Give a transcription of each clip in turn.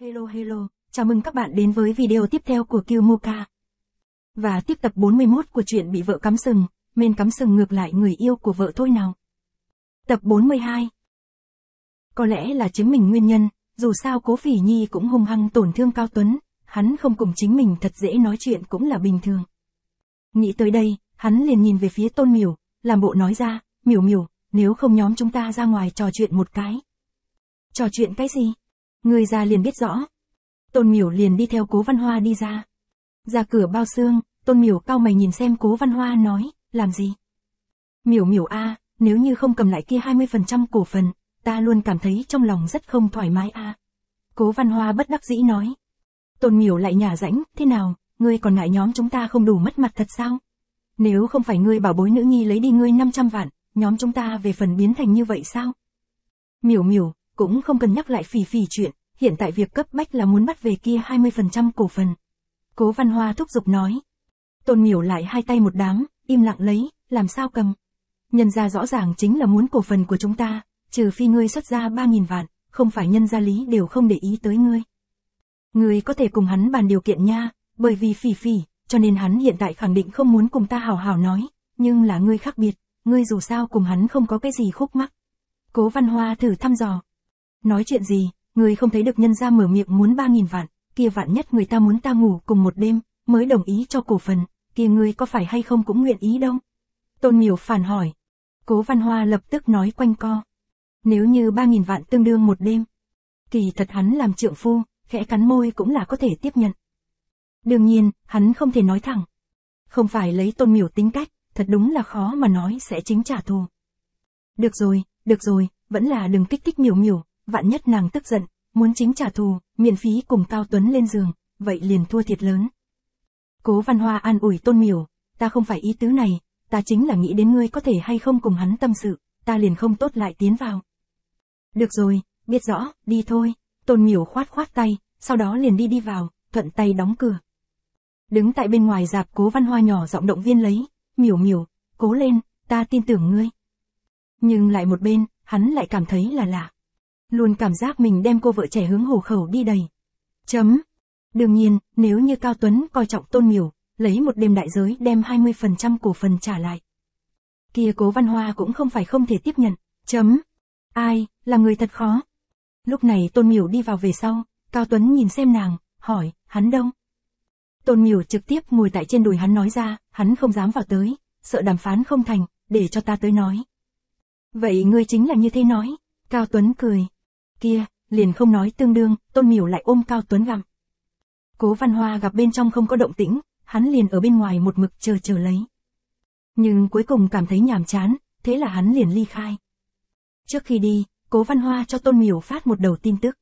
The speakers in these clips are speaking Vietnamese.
Hello hello, chào mừng các bạn đến với video tiếp theo của Kiều Và tiếp tập 41 của chuyện bị vợ cắm sừng, men cắm sừng ngược lại người yêu của vợ thôi nào. Tập 42 Có lẽ là chính mình nguyên nhân, dù sao cố phỉ nhi cũng hung hăng tổn thương Cao Tuấn, hắn không cùng chính mình thật dễ nói chuyện cũng là bình thường. Nghĩ tới đây, hắn liền nhìn về phía tôn miểu, làm bộ nói ra, miểu miểu, nếu không nhóm chúng ta ra ngoài trò chuyện một cái. Trò chuyện cái gì? Người ra liền biết rõ. Tôn miểu liền đi theo cố văn hoa đi ra. Ra cửa bao xương, tôn miểu cao mày nhìn xem cố văn hoa nói, làm gì? Miểu miểu a nếu như không cầm lại kia 20% cổ phần, ta luôn cảm thấy trong lòng rất không thoải mái a Cố văn hoa bất đắc dĩ nói. Tôn miểu lại nhả rãnh, thế nào, ngươi còn ngại nhóm chúng ta không đủ mất mặt thật sao? Nếu không phải ngươi bảo bối nữ nhi lấy đi ngươi 500 vạn, nhóm chúng ta về phần biến thành như vậy sao? Miểu miểu, cũng không cần nhắc lại phì phì chuyện, hiện tại việc cấp bách là muốn bắt về kia 20% cổ phần. Cố Văn Hoa thúc giục nói. Tôn miểu lại hai tay một đám, im lặng lấy, làm sao cầm. Nhân ra rõ ràng chính là muốn cổ phần của chúng ta, trừ phi ngươi xuất ra 3.000 vạn, không phải nhân gia lý đều không để ý tới ngươi. Ngươi có thể cùng hắn bàn điều kiện nha, bởi vì phỉ phỉ, cho nên hắn hiện tại khẳng định không muốn cùng ta hào hào nói, nhưng là ngươi khác biệt, ngươi dù sao cùng hắn không có cái gì khúc mắc. Cố Văn Hoa thử thăm dò. Nói chuyện gì, người không thấy được nhân ra mở miệng muốn ba nghìn vạn, kia vạn nhất người ta muốn ta ngủ cùng một đêm, mới đồng ý cho cổ phần, kia ngươi có phải hay không cũng nguyện ý đâu. Tôn Miểu phản hỏi. Cố Văn Hoa lập tức nói quanh co. Nếu như ba nghìn vạn tương đương một đêm. Kỳ thật hắn làm trượng phu, khẽ cắn môi cũng là có thể tiếp nhận. Đương nhiên, hắn không thể nói thẳng. Không phải lấy tôn miểu tính cách, thật đúng là khó mà nói sẽ chính trả thù. Được rồi, được rồi, vẫn là đừng kích thích miểu miểu, vạn nhất nàng tức giận, muốn chính trả thù, miễn phí cùng Cao Tuấn lên giường, vậy liền thua thiệt lớn. Cố Văn Hoa an ủi tôn miểu, ta không phải ý tứ này, ta chính là nghĩ đến ngươi có thể hay không cùng hắn tâm sự, ta liền không tốt lại tiến vào. Được rồi, biết rõ, đi thôi, tôn miểu khoát khoát tay, sau đó liền đi đi vào, thuận tay đóng cửa. Đứng tại bên ngoài dạp cố văn hoa nhỏ giọng động viên lấy, miểu miểu, cố lên, ta tin tưởng ngươi. Nhưng lại một bên, hắn lại cảm thấy là lạ. Luôn cảm giác mình đem cô vợ trẻ hướng hồ khẩu đi đầy. Chấm. Đương nhiên, nếu như Cao Tuấn coi trọng tôn miểu, lấy một đêm đại giới đem 20% cổ phần trả lại. Kia cố văn hoa cũng không phải không thể tiếp nhận. Chấm. Ai, là người thật khó. Lúc này tôn miểu đi vào về sau, Cao Tuấn nhìn xem nàng, hỏi, hắn đâu? Tôn Miểu trực tiếp ngồi tại trên đùi hắn nói ra, hắn không dám vào tới, sợ đàm phán không thành, để cho ta tới nói. Vậy ngươi chính là như thế nói, Cao Tuấn cười. Kia, liền không nói tương đương, Tôn Miểu lại ôm Cao Tuấn gặm. Cố Văn Hoa gặp bên trong không có động tĩnh, hắn liền ở bên ngoài một mực chờ chờ lấy. Nhưng cuối cùng cảm thấy nhàm chán, thế là hắn liền ly khai. Trước khi đi, Cố Văn Hoa cho Tôn Miểu phát một đầu tin tức.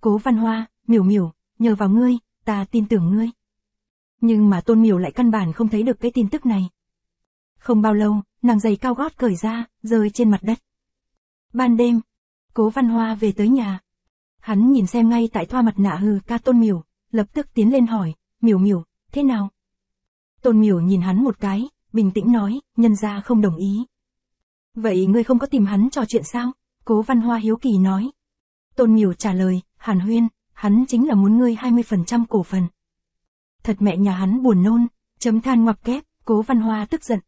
Cố Văn Hoa, Miểu Miểu, nhờ vào ngươi, ta tin tưởng ngươi. Nhưng mà tôn miểu lại căn bản không thấy được cái tin tức này. Không bao lâu, nàng giày cao gót cởi ra, rơi trên mặt đất. Ban đêm, cố văn hoa về tới nhà. Hắn nhìn xem ngay tại thoa mặt nạ hừ ca tôn miểu, lập tức tiến lên hỏi, miểu miểu, thế nào? Tôn miểu nhìn hắn một cái, bình tĩnh nói, nhân ra không đồng ý. Vậy ngươi không có tìm hắn trò chuyện sao? Cố văn hoa hiếu kỳ nói. Tôn miểu trả lời, hàn huyên, hắn chính là muốn ngươi 20% cổ phần. Thật mẹ nhà hắn buồn nôn, chấm than ngoặc kép, cố văn hoa tức giận.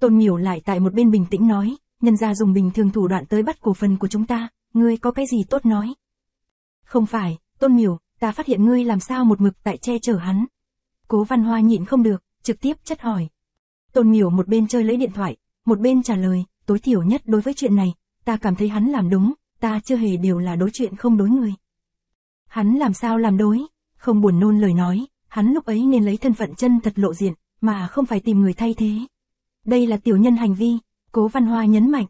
Tôn miểu lại tại một bên bình tĩnh nói, nhân ra dùng bình thường thủ đoạn tới bắt cổ phần của chúng ta, ngươi có cái gì tốt nói. Không phải, tôn miểu, ta phát hiện ngươi làm sao một mực tại che chở hắn. Cố văn hoa nhịn không được, trực tiếp chất hỏi. Tôn miểu một bên chơi lấy điện thoại, một bên trả lời, tối thiểu nhất đối với chuyện này, ta cảm thấy hắn làm đúng, ta chưa hề đều là đối chuyện không đối người. Hắn làm sao làm đối, không buồn nôn lời nói, hắn lúc ấy nên lấy thân phận chân thật lộ diện, mà không phải tìm người thay thế. Đây là tiểu nhân hành vi, cố văn hoa nhấn mạnh.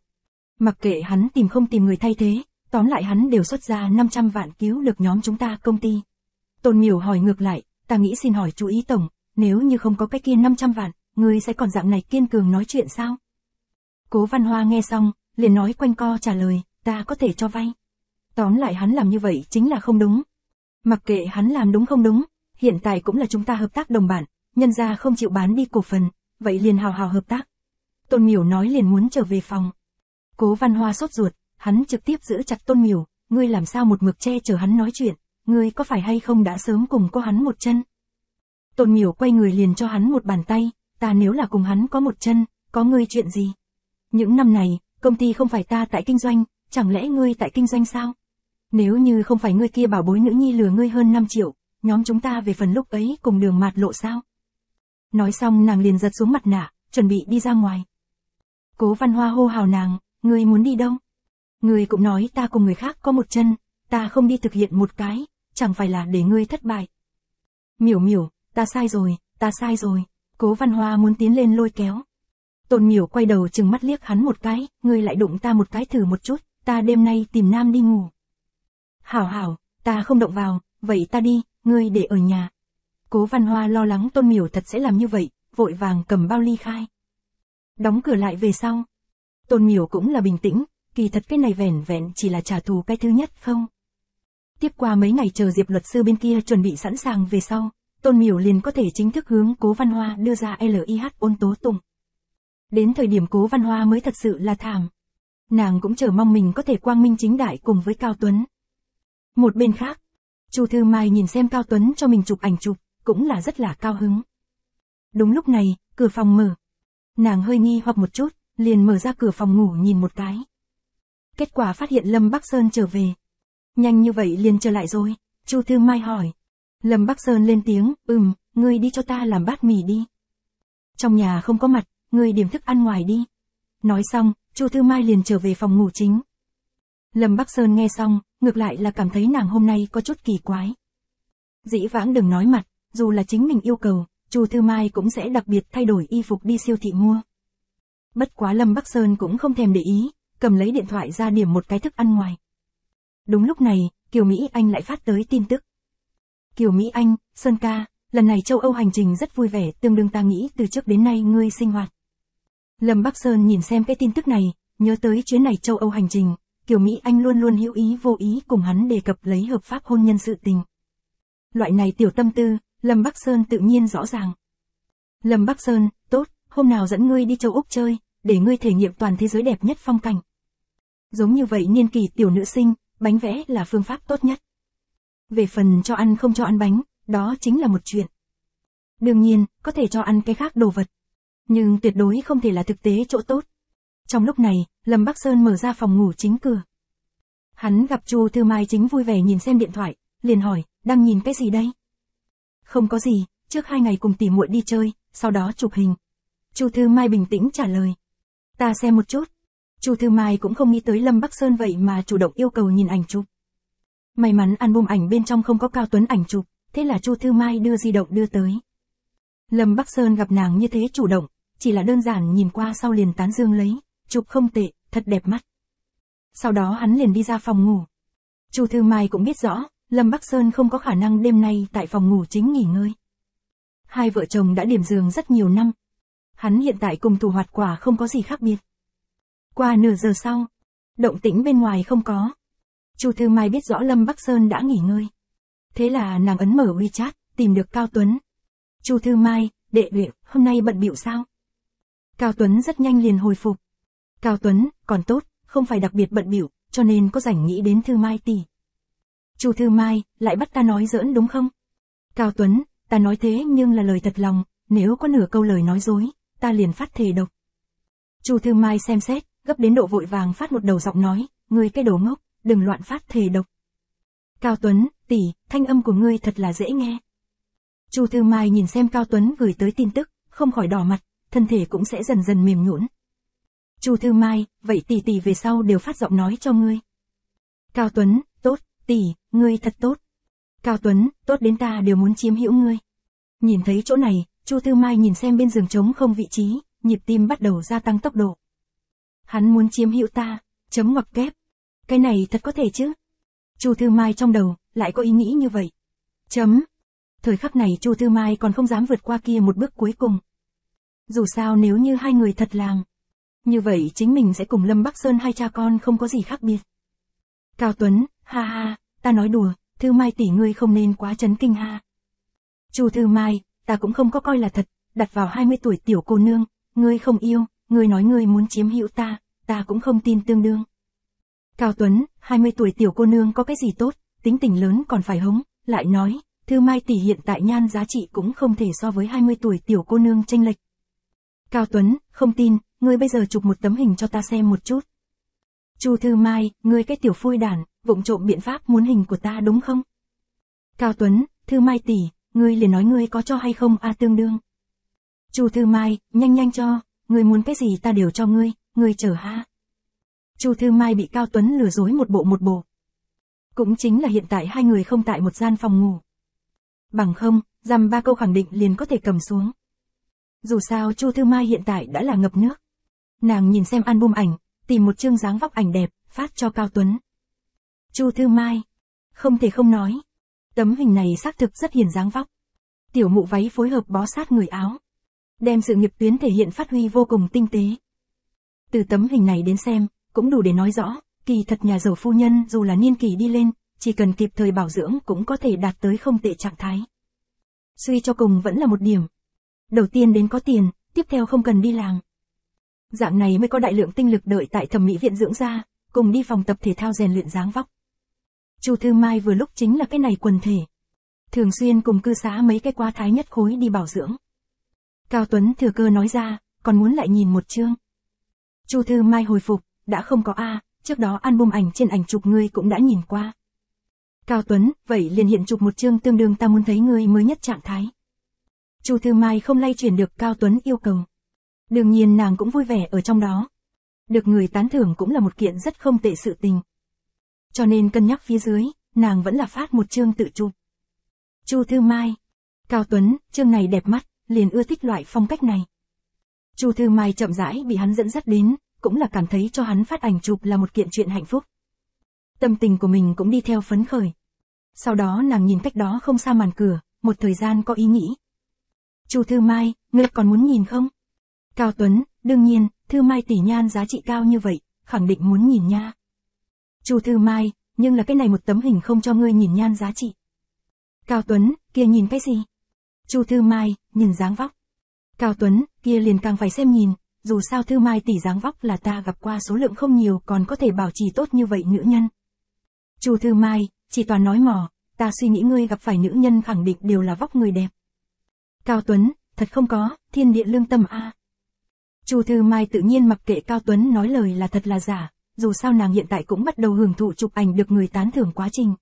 Mặc kệ hắn tìm không tìm người thay thế, tóm lại hắn đều xuất ra 500 vạn cứu được nhóm chúng ta công ty. Tôn miểu hỏi ngược lại, ta nghĩ xin hỏi chú ý tổng, nếu như không có cái kia 500 vạn, người sẽ còn dạng này kiên cường nói chuyện sao? Cố văn hoa nghe xong, liền nói quanh co trả lời, ta có thể cho vay. Tóm lại hắn làm như vậy chính là không đúng. Mặc kệ hắn làm đúng không đúng, hiện tại cũng là chúng ta hợp tác đồng bản, nhân ra không chịu bán đi cổ phần, vậy liền hào hào hợp tác. Tôn Miểu nói liền muốn trở về phòng. Cố Văn Hoa sốt ruột, hắn trực tiếp giữ chặt Tôn Miểu, ngươi làm sao một mực che chở hắn nói chuyện, ngươi có phải hay không đã sớm cùng có hắn một chân? Tôn miểu quay người liền cho hắn một bàn tay, ta nếu là cùng hắn có một chân, có ngươi chuyện gì? Những năm này, công ty không phải ta tại kinh doanh, chẳng lẽ ngươi tại kinh doanh sao? Nếu như không phải ngươi kia bảo bối nữ nhi lừa ngươi hơn 5 triệu, nhóm chúng ta về phần lúc ấy cùng đường mạt lộ sao? Nói xong nàng liền giật xuống mặt nạ, chuẩn bị đi ra ngoài. Cố văn hoa hô hào nàng, ngươi muốn đi đâu? Ngươi cũng nói ta cùng người khác có một chân, ta không đi thực hiện một cái, chẳng phải là để ngươi thất bại. Miểu miểu, ta sai rồi, ta sai rồi. Cố văn hoa muốn tiến lên lôi kéo. Tôn miểu quay đầu chừng mắt liếc hắn một cái, ngươi lại đụng ta một cái thử một chút, ta đêm nay tìm nam đi ngủ. Hảo hảo, ta không động vào, vậy ta đi, ngươi để ở nhà. Cố văn hoa lo lắng tôn miểu thật sẽ làm như vậy, vội vàng cầm bao ly khai. Đóng cửa lại về sau. Tôn miểu cũng là bình tĩnh, kỳ thật cái này vẻn vẹn chỉ là trả thù cái thứ nhất không. Tiếp qua mấy ngày chờ Diệp luật sư bên kia chuẩn bị sẵn sàng về sau, Tôn Miểu liền có thể chính thức hướng Cố Văn Hoa đưa ra LIH ôn tố tụng. Đến thời điểm Cố Văn Hoa mới thật sự là thảm. Nàng cũng chờ mong mình có thể quang minh chính đại cùng với Cao Tuấn. Một bên khác, Chu Thư Mai nhìn xem Cao Tuấn cho mình chụp ảnh chụp, cũng là rất là cao hứng. Đúng lúc này, cửa phòng mở. Nàng hơi nghi hoặc một chút, liền mở ra cửa phòng ngủ nhìn một cái. Kết quả phát hiện Lâm Bắc Sơn trở về. Nhanh như vậy liền trở lại rồi, Chu Thư Mai hỏi. Lâm Bắc Sơn lên tiếng, ừm, ngươi đi cho ta làm bát mì đi. Trong nhà không có mặt, ngươi điểm thức ăn ngoài đi. Nói xong, Chu Thư Mai liền trở về phòng ngủ chính. Lâm Bắc Sơn nghe xong, ngược lại là cảm thấy nàng hôm nay có chút kỳ quái. Dĩ vãng đừng nói mặt, dù là chính mình yêu cầu, Chu Thư Mai cũng sẽ đặc biệt thay đổi y phục đi siêu thị mua. Bất quá Lâm Bắc Sơn cũng không thèm để ý, cầm lấy điện thoại ra điểm một cái thức ăn ngoài. Đúng lúc này, Kiều Mỹ Anh lại phát tới tin tức. Kiều Mỹ Anh, Sơn ca, lần này châu Âu hành trình rất vui vẻ, tương đương ta nghĩ từ trước đến nay ngươi sinh hoạt. Lâm Bắc Sơn nhìn xem cái tin tức này, nhớ tới chuyến này châu Âu hành trình, Kiều Mỹ Anh luôn luôn hữu ý vô ý cùng hắn đề cập lấy hợp pháp hôn nhân sự tình. Loại này tiểu tâm tư, Lâm Bắc Sơn tự nhiên rõ ràng. Lâm Bắc Sơn, tốt, hôm nào dẫn ngươi đi châu Úc chơi, để ngươi thể nghiệm toàn thế giới đẹp nhất phong cảnh. Giống như vậy niên kỳ tiểu nữ sinh, bánh vẽ là phương pháp tốt nhất. Về phần cho ăn không cho ăn bánh, đó chính là một chuyện. Đương nhiên, có thể cho ăn cái khác đồ vật. Nhưng tuyệt đối không thể là thực tế chỗ tốt. Trong lúc này, Lâm Bắc Sơn mở ra phòng ngủ chính cửa. Hắn gặp Chu Thư Mai chính vui vẻ nhìn xem điện thoại, liền hỏi, đang nhìn cái gì đây? Không có gì, trước hai ngày cùng tỉ muội đi chơi, sau đó chụp hình. Chu Thư Mai bình tĩnh trả lời. Ta xem một chút. Chu Thư Mai cũng không nghĩ tới Lâm Bắc Sơn vậy mà chủ động yêu cầu nhìn ảnh chụp. May mắn album ảnh bên trong không có Cao Tuấn ảnh chụp, thế là Chu Thư Mai đưa di động đưa tới. Lâm Bắc Sơn gặp nàng như thế chủ động, chỉ là đơn giản nhìn qua sau liền tán dương lấy, chụp không tệ, thật đẹp mắt. Sau đó hắn liền đi ra phòng ngủ. Chu Thư Mai cũng biết rõ, Lâm Bắc Sơn không có khả năng đêm nay tại phòng ngủ chính nghỉ ngơi. Hai vợ chồng đã điểm giường rất nhiều năm. Hắn hiện tại cùng thủ hoạt quả không có gì khác biệt. Qua nửa giờ sau, động tĩnh bên ngoài không có. Chu Thư Mai biết rõ Lâm Bắc Sơn đã nghỉ ngơi. Thế là nàng ấn mở WeChat, tìm được Cao Tuấn. Chu Thư Mai, đệ đệ, hôm nay bận bịu sao? Cao Tuấn rất nhanh liền hồi phục. Cao Tuấn, còn tốt, không phải đặc biệt bận bịu, cho nên có rảnh nghĩ đến Thư Mai tỷ. Chu Thư Mai, lại bắt ta nói giỡn đúng không? Cao Tuấn, ta nói thế nhưng là lời thật lòng, nếu có nửa câu lời nói dối, ta liền phát thề độc. Chu Thư Mai xem xét, gấp đến độ vội vàng phát một đầu giọng nói, ngươi cái đồ ngốc, đừng loạn phát thề độc. Cao Tuấn, tỷ, thanh âm của ngươi thật là dễ nghe. Chu Thư Mai nhìn xem Cao Tuấn gửi tới tin tức, không khỏi đỏ mặt, thân thể cũng sẽ dần dần mềm nhũn. Chu Thư Mai, vậy tỷ tỷ về sau đều phát giọng nói cho ngươi. Cao Tuấn, tốt, tỷ, ngươi thật tốt. Cao Tuấn, tốt đến ta đều muốn chiếm hữu ngươi. Nhìn thấy chỗ này, Chu Thư Mai nhìn xem bên giường trống không vị trí, nhịp tim bắt đầu gia tăng tốc độ. Hắn muốn chiếm hữu ta, chấm ngoặc kép. Cái này thật có thể chứ? Chu Thư Mai trong đầu, lại có ý nghĩ như vậy. Chấm. Thời khắc này Chu Thư Mai còn không dám vượt qua kia một bước cuối cùng. Dù sao nếu như hai người thật làm. Như vậy chính mình sẽ cùng Lâm Bắc Sơn hai cha con không có gì khác biệt. Cao Tuấn, ha ha, ta nói đùa, Thư Mai tỷ ngươi không nên quá chấn kinh ha. Chu Thư Mai, ta cũng không có coi là thật, đặt vào 20 tuổi tiểu cô nương, ngươi không yêu, ngươi nói ngươi muốn chiếm hữu ta, ta cũng không tin tương đương. Cao Tuấn, 20 tuổi tiểu cô nương có cái gì tốt, tính tình lớn còn phải hống, lại nói, Thư Mai tỷ hiện tại nhan giá trị cũng không thể so với 20 tuổi tiểu cô nương tranh lệch. Cao Tuấn, không tin, ngươi bây giờ chụp một tấm hình cho ta xem một chút. Chu Thư Mai, ngươi cái tiểu phui đàn, vụng trộm biện pháp muốn hình của ta đúng không? Cao Tuấn, Thư Mai tỷ, ngươi liền nói ngươi có cho hay không a tương đương. Chu Thư Mai, nhanh nhanh cho, ngươi muốn cái gì ta đều cho ngươi, ngươi chờ ha. Chu Thư Mai bị Cao Tuấn lừa dối một bộ một bộ. Cũng chính là hiện tại hai người không tại một gian phòng ngủ. Bằng không, dằm ba câu khẳng định liền có thể cầm xuống. Dù sao Chu Thư Mai hiện tại đã là ngập nước. Nàng nhìn xem album ảnh, tìm một chương dáng vóc ảnh đẹp, phát cho Cao Tuấn. Chu Thư Mai. Không thể không nói. Tấm hình này xác thực rất hiền dáng vóc. Tiểu mụ váy phối hợp bó sát người áo. Đem sự nghiệp tuyến thể hiện phát huy vô cùng tinh tế. Từ tấm hình này đến xem, cũng đủ để nói rõ, kỳ thật nhà giàu phu nhân dù là niên kỳ đi lên, chỉ cần kịp thời bảo dưỡng cũng có thể đạt tới không tệ trạng thái. Suy cho cùng vẫn là một điểm. Đầu tiên đến có tiền, tiếp theo không cần đi làm. Dạng này mới có đại lượng tinh lực đợi tại thẩm mỹ viện dưỡng da, cùng đi phòng tập thể thao rèn luyện dáng vóc. Chu Thư Mai vừa lúc chính là cái này quần thể. Thường xuyên cùng cư xã mấy cái qua thái nhất khối đi bảo dưỡng. Cao Tuấn thừa cơ nói ra, còn muốn lại nhìn một chương. Chu Thư Mai hồi phục, đã không có A, trước đó album ảnh trên ảnh chụp ngươi cũng đã nhìn qua. Cao Tuấn, vậy liền hiện chụp một chương tương đương ta muốn thấy ngươi mới nhất trạng thái. Chu Thư Mai không lay chuyển được Cao Tuấn yêu cầu. Đương nhiên nàng cũng vui vẻ ở trong đó. Được người tán thưởng cũng là một kiện rất không tệ sự tình. Cho nên cân nhắc phía dưới, nàng vẫn là phát một chương tự chụp. Chu Thư Mai. Cao Tuấn, chương này đẹp mắt, liền ưa thích loại phong cách này. Chu Thư Mai chậm rãi bị hắn dẫn dắt đến, cũng là cảm thấy cho hắn phát ảnh chụp là một kiện chuyện hạnh phúc. Tâm tình của mình cũng đi theo phấn khởi. Sau đó nàng nhìn cách đó không xa màn cửa, một thời gian có ý nghĩ. Chu Thư Mai, ngươi còn muốn nhìn không? Cao Tuấn, đương nhiên, Thư Mai tỷ nhan giá trị cao như vậy, khẳng định muốn nhìn nha. Chu Thư Mai, nhưng là cái này một tấm hình không cho ngươi nhìn nhan giá trị. Cao Tuấn, kia nhìn cái gì? Chu Thư Mai, nhìn dáng vóc. Cao Tuấn, kia liền càng phải xem nhìn, dù sao Thư Mai tỷ dáng vóc là ta gặp qua số lượng không nhiều còn có thể bảo trì tốt như vậy nữ nhân. Chu Thư Mai, chỉ toàn nói mò, ta suy nghĩ ngươi gặp phải nữ nhân khẳng định đều là vóc người đẹp. Cao Tuấn, thật không có, thiên địa lương tâm a. Chu Thư Mai tự nhiên mặc kệ Cao Tuấn nói lời là thật là giả, dù sao nàng hiện tại cũng bắt đầu hưởng thụ chụp ảnh được người tán thưởng quá trình.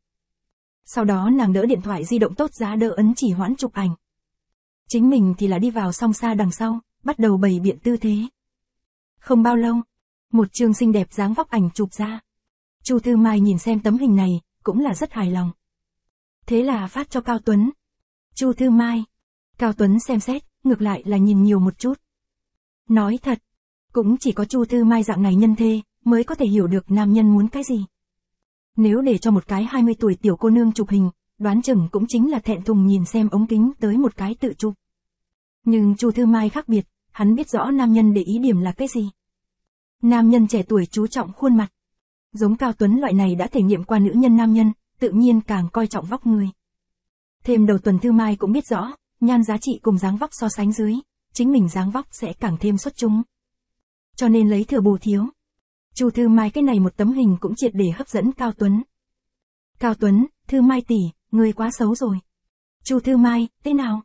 Sau đó nàng đỡ điện thoại di động tốt giá đỡ ấn chỉ hoãn chụp ảnh. Chính mình thì là đi vào song xa đằng sau, bắt đầu bày biện tư thế. Không bao lâu, một chương xinh đẹp dáng vóc ảnh chụp ra. Chu Thư Mai nhìn xem tấm hình này, cũng là rất hài lòng. Thế là phát cho Cao Tuấn. Chu Thư Mai. Cao Tuấn xem xét, ngược lại là nhìn nhiều một chút. Nói thật, cũng chỉ có Chu Thư Mai dạng này nhân thê, mới có thể hiểu được nam nhân muốn cái gì. Nếu để cho một cái 20 tuổi tiểu cô nương chụp hình, đoán chừng cũng chính là thẹn thùng nhìn xem ống kính tới một cái tự chụp. Nhưng Chu Thư Mai khác biệt, hắn biết rõ nam nhân để ý điểm là cái gì. Nam nhân trẻ tuổi chú trọng khuôn mặt. Giống Cao Tuấn loại này đã thể nghiệm qua nữ nhân nam nhân, tự nhiên càng coi trọng vóc người. Thêm đầu tuần Thư Mai cũng biết rõ, nhan giá trị cùng dáng vóc so sánh dưới, chính mình dáng vóc sẽ càng thêm xuất chúng. Cho nên lấy thừa bù thiếu. Chu Thư Mai cái này một tấm hình cũng triệt để hấp dẫn Cao Tuấn. Cao Tuấn, Thư Mai tỷ, người quá xấu rồi. Chu Thư Mai, thế nào?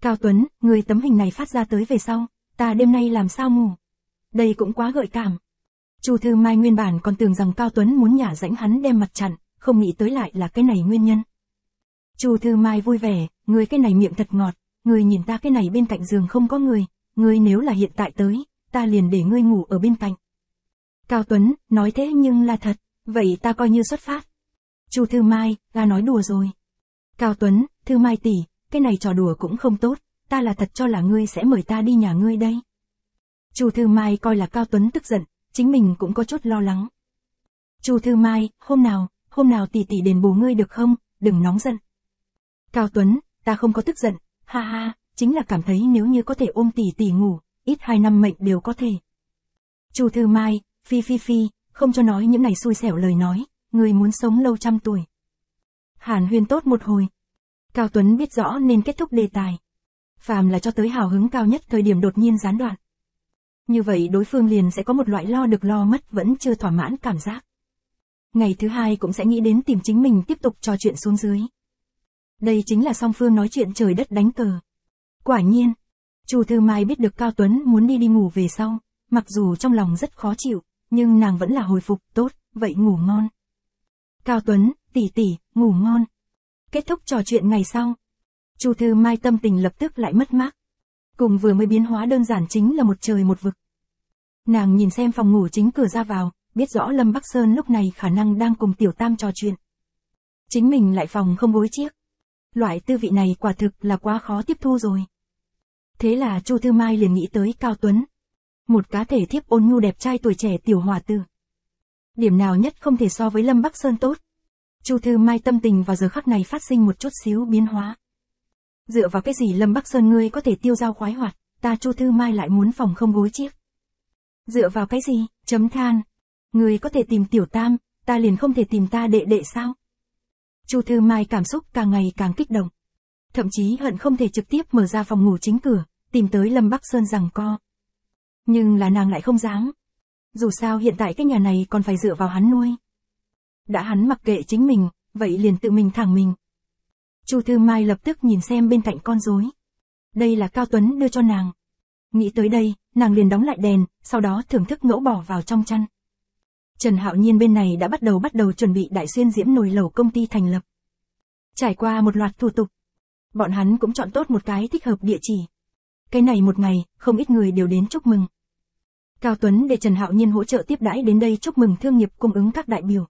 Cao Tuấn, người tấm hình này phát ra tới về sau, ta đêm nay làm sao ngủ? Đây cũng quá gợi cảm. Chu Thư Mai nguyên bản còn tưởng rằng Cao Tuấn muốn nhả rãnh hắn đem mặt chặn, không nghĩ tới lại là cái này nguyên nhân. Chu Thư Mai vui vẻ, người cái này miệng thật ngọt, người nhìn ta cái này bên cạnh giường không có người, người nếu là hiện tại tới, ta liền để ngươi ngủ ở bên cạnh. Cao Tuấn, nói thế nhưng là thật, vậy ta coi như xuất phát. Chu Thư Mai, ta nói đùa rồi. Cao Tuấn, Thư Mai tỷ, cái này trò đùa cũng không tốt, ta là thật cho là ngươi sẽ mời ta đi nhà ngươi đây. Chu Thư Mai coi là Cao Tuấn tức giận, chính mình cũng có chút lo lắng. Chu Thư Mai, hôm nào, hôm nào tỷ tỷ đền bù ngươi được không, đừng nóng giận. Cao Tuấn, ta không có tức giận, ha ha, chính là cảm thấy nếu như có thể ôm tỷ tỷ ngủ, ít hai năm mệnh đều có thể. Chu Thư Mai, phi phi phi, không cho nói những này xui xẻo lời nói, người muốn sống lâu trăm tuổi. Hàn huyên tốt một hồi. Cao Tuấn biết rõ nên kết thúc đề tài. Phàm là cho tới hào hứng cao nhất thời điểm đột nhiên gián đoạn. Như vậy đối phương liền sẽ có một loại lo được lo mất vẫn chưa thỏa mãn cảm giác. Ngày thứ hai cũng sẽ nghĩ đến tìm chính mình tiếp tục trò chuyện xuống dưới. Đây chính là song phương nói chuyện trời đất đánh cờ. Quả nhiên, Chu Thư Mai biết được Cao Tuấn muốn đi đi ngủ về sau, mặc dù trong lòng rất khó chịu, nhưng nàng vẫn là hồi phục tốt, vậy ngủ ngon. Cao Tuấn, tỷ tỷ, ngủ ngon. Kết thúc trò chuyện ngày sau. Chu Thư Mai tâm tình lập tức lại mất mát. Cùng vừa mới biến hóa đơn giản chính là một trời một vực. Nàng nhìn xem phòng ngủ chính cửa ra vào, biết rõ Lâm Bắc Sơn lúc này khả năng đang cùng Tiểu Tam trò chuyện. Chính mình lại phòng không gối chiếc. Loại tư vị này quả thực là quá khó tiếp thu rồi. Thế là Chu Thư Mai liền nghĩ tới Cao Tuấn. Một cá thể thiếp ôn nhu đẹp trai tuổi trẻ tiểu hòa tử. Điểm nào nhất không thể so với Lâm Bắc Sơn tốt. Chu Thư Mai tâm tình vào giờ khắc này phát sinh một chút xíu biến hóa. Dựa vào cái gì Lâm Bắc Sơn ngươi có thể tiêu giao khoái hoạt, ta Chu Thư Mai lại muốn phòng không gối chiếc. Dựa vào cái gì, chấm than. Ngươi có thể tìm tiểu tam, ta liền không thể tìm ta đệ đệ sao? Chu Thư Mai cảm xúc càng ngày càng kích động. Thậm chí hận không thể trực tiếp mở ra phòng ngủ chính cửa, tìm tới Lâm Bắc Sơn rằng co. Nhưng là nàng lại không dám. Dù sao hiện tại cái nhà này còn phải dựa vào hắn nuôi. Đã hắn mặc kệ chính mình, vậy liền tự mình thẳng mình. Chu Thư Mai lập tức nhìn xem bên cạnh con rối. Đây là Cao Tuấn đưa cho nàng. Nghĩ tới đây, nàng liền đóng lại đèn, sau đó thưởng thức ngẫu bỏ vào trong chăn. Trần Hạo Nhiên bên này đã bắt đầu bắt đầu chuẩn bị đại xuyên diễm nồi lẩu công ty thành lập. Trải qua một loạt thủ tục, bọn hắn cũng chọn tốt một cái thích hợp địa chỉ. Cái này một ngày, không ít người đều đến chúc mừng. Cao Tuấn để Trần Hạo Nhiên hỗ trợ tiếp đãi đến đây chúc mừng thương nghiệp cung ứng các đại biểu.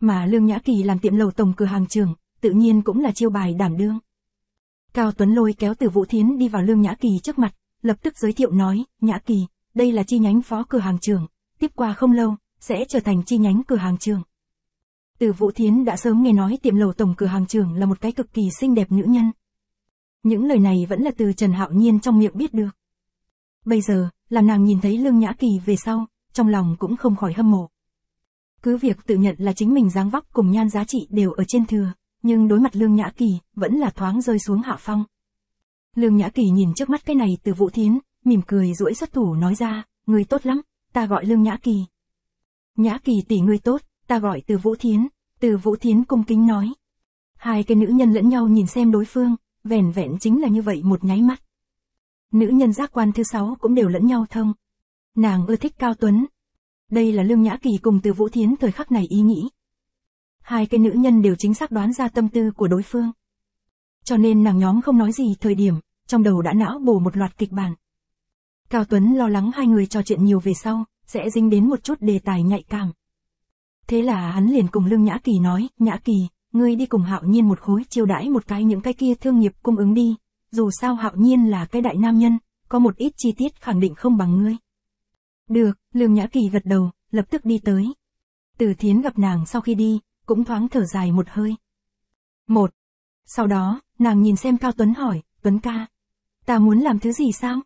Mà Lương Nhã Kỳ làm tiệm lầu tổng cửa hàng trường, tự nhiên cũng là chiêu bài đảm đương. Cao Tuấn lôi kéo từ Vũ Thiến đi vào Lương Nhã Kỳ trước mặt, lập tức giới thiệu nói, Nhã Kỳ, đây là chi nhánh phó cửa hàng trường, tiếp qua không lâu, sẽ trở thành chi nhánh cửa hàng trường. Từ Vũ Thiến đã sớm nghe nói tiệm lầu tổng cửa hàng trường là một cái cực kỳ xinh đẹp nữ nhân. Những lời này vẫn là từ Trần Hạo Nhiên trong miệng biết được. Bây giờ, làm nàng nhìn thấy Lương Nhã Kỳ về sau, trong lòng cũng không khỏi hâm mộ. Cứ việc tự nhận là chính mình dáng vóc cùng nhan giá trị đều ở trên thừa, nhưng đối mặt Lương Nhã Kỳ, vẫn là thoáng rơi xuống hạ phong. Lương Nhã Kỳ nhìn trước mắt cái này từ Vũ Thiến, mỉm cười duỗi xuất thủ nói ra, người tốt lắm, ta gọi Lương Nhã Kỳ. Nhã Kỳ tỷ người tốt, ta gọi từ Vũ Thiến, từ Vũ Thiến cung kính nói. Hai cái nữ nhân lẫn nhau nhìn xem đối phương, vẻn vẹn chính là như vậy một nháy mắt. Nữ nhân giác quan thứ sáu cũng đều lẫn nhau thông. Nàng ưa thích Cao Tuấn. Đây là Lương Nhã Kỳ cùng từ Vũ Thiến thời khắc này ý nghĩ. Hai cái nữ nhân đều chính xác đoán ra tâm tư của đối phương. Cho nên nàng nhóm không nói gì thời điểm, trong đầu đã não bổ một loạt kịch bản. Cao Tuấn lo lắng hai người trò chuyện nhiều về sau, sẽ dính đến một chút đề tài nhạy cảm. Thế là hắn liền cùng Lương Nhã Kỳ nói, Nhã Kỳ, ngươi đi cùng hạo nhiên một khối chiêu đãi một cái những cái kia thương nghiệp cung ứng đi, dù sao hạo nhiên là cái đại nam nhân, có một ít chi tiết khẳng định không bằng ngươi. Được, Lương Nhã Kỳ gật đầu, lập tức đi tới. Từ thiến gặp nàng sau khi đi, cũng thoáng thở dài một hơi. Một. Sau đó, nàng nhìn xem Cao Tuấn hỏi, Tuấn ca. Ta muốn làm thứ gì sao?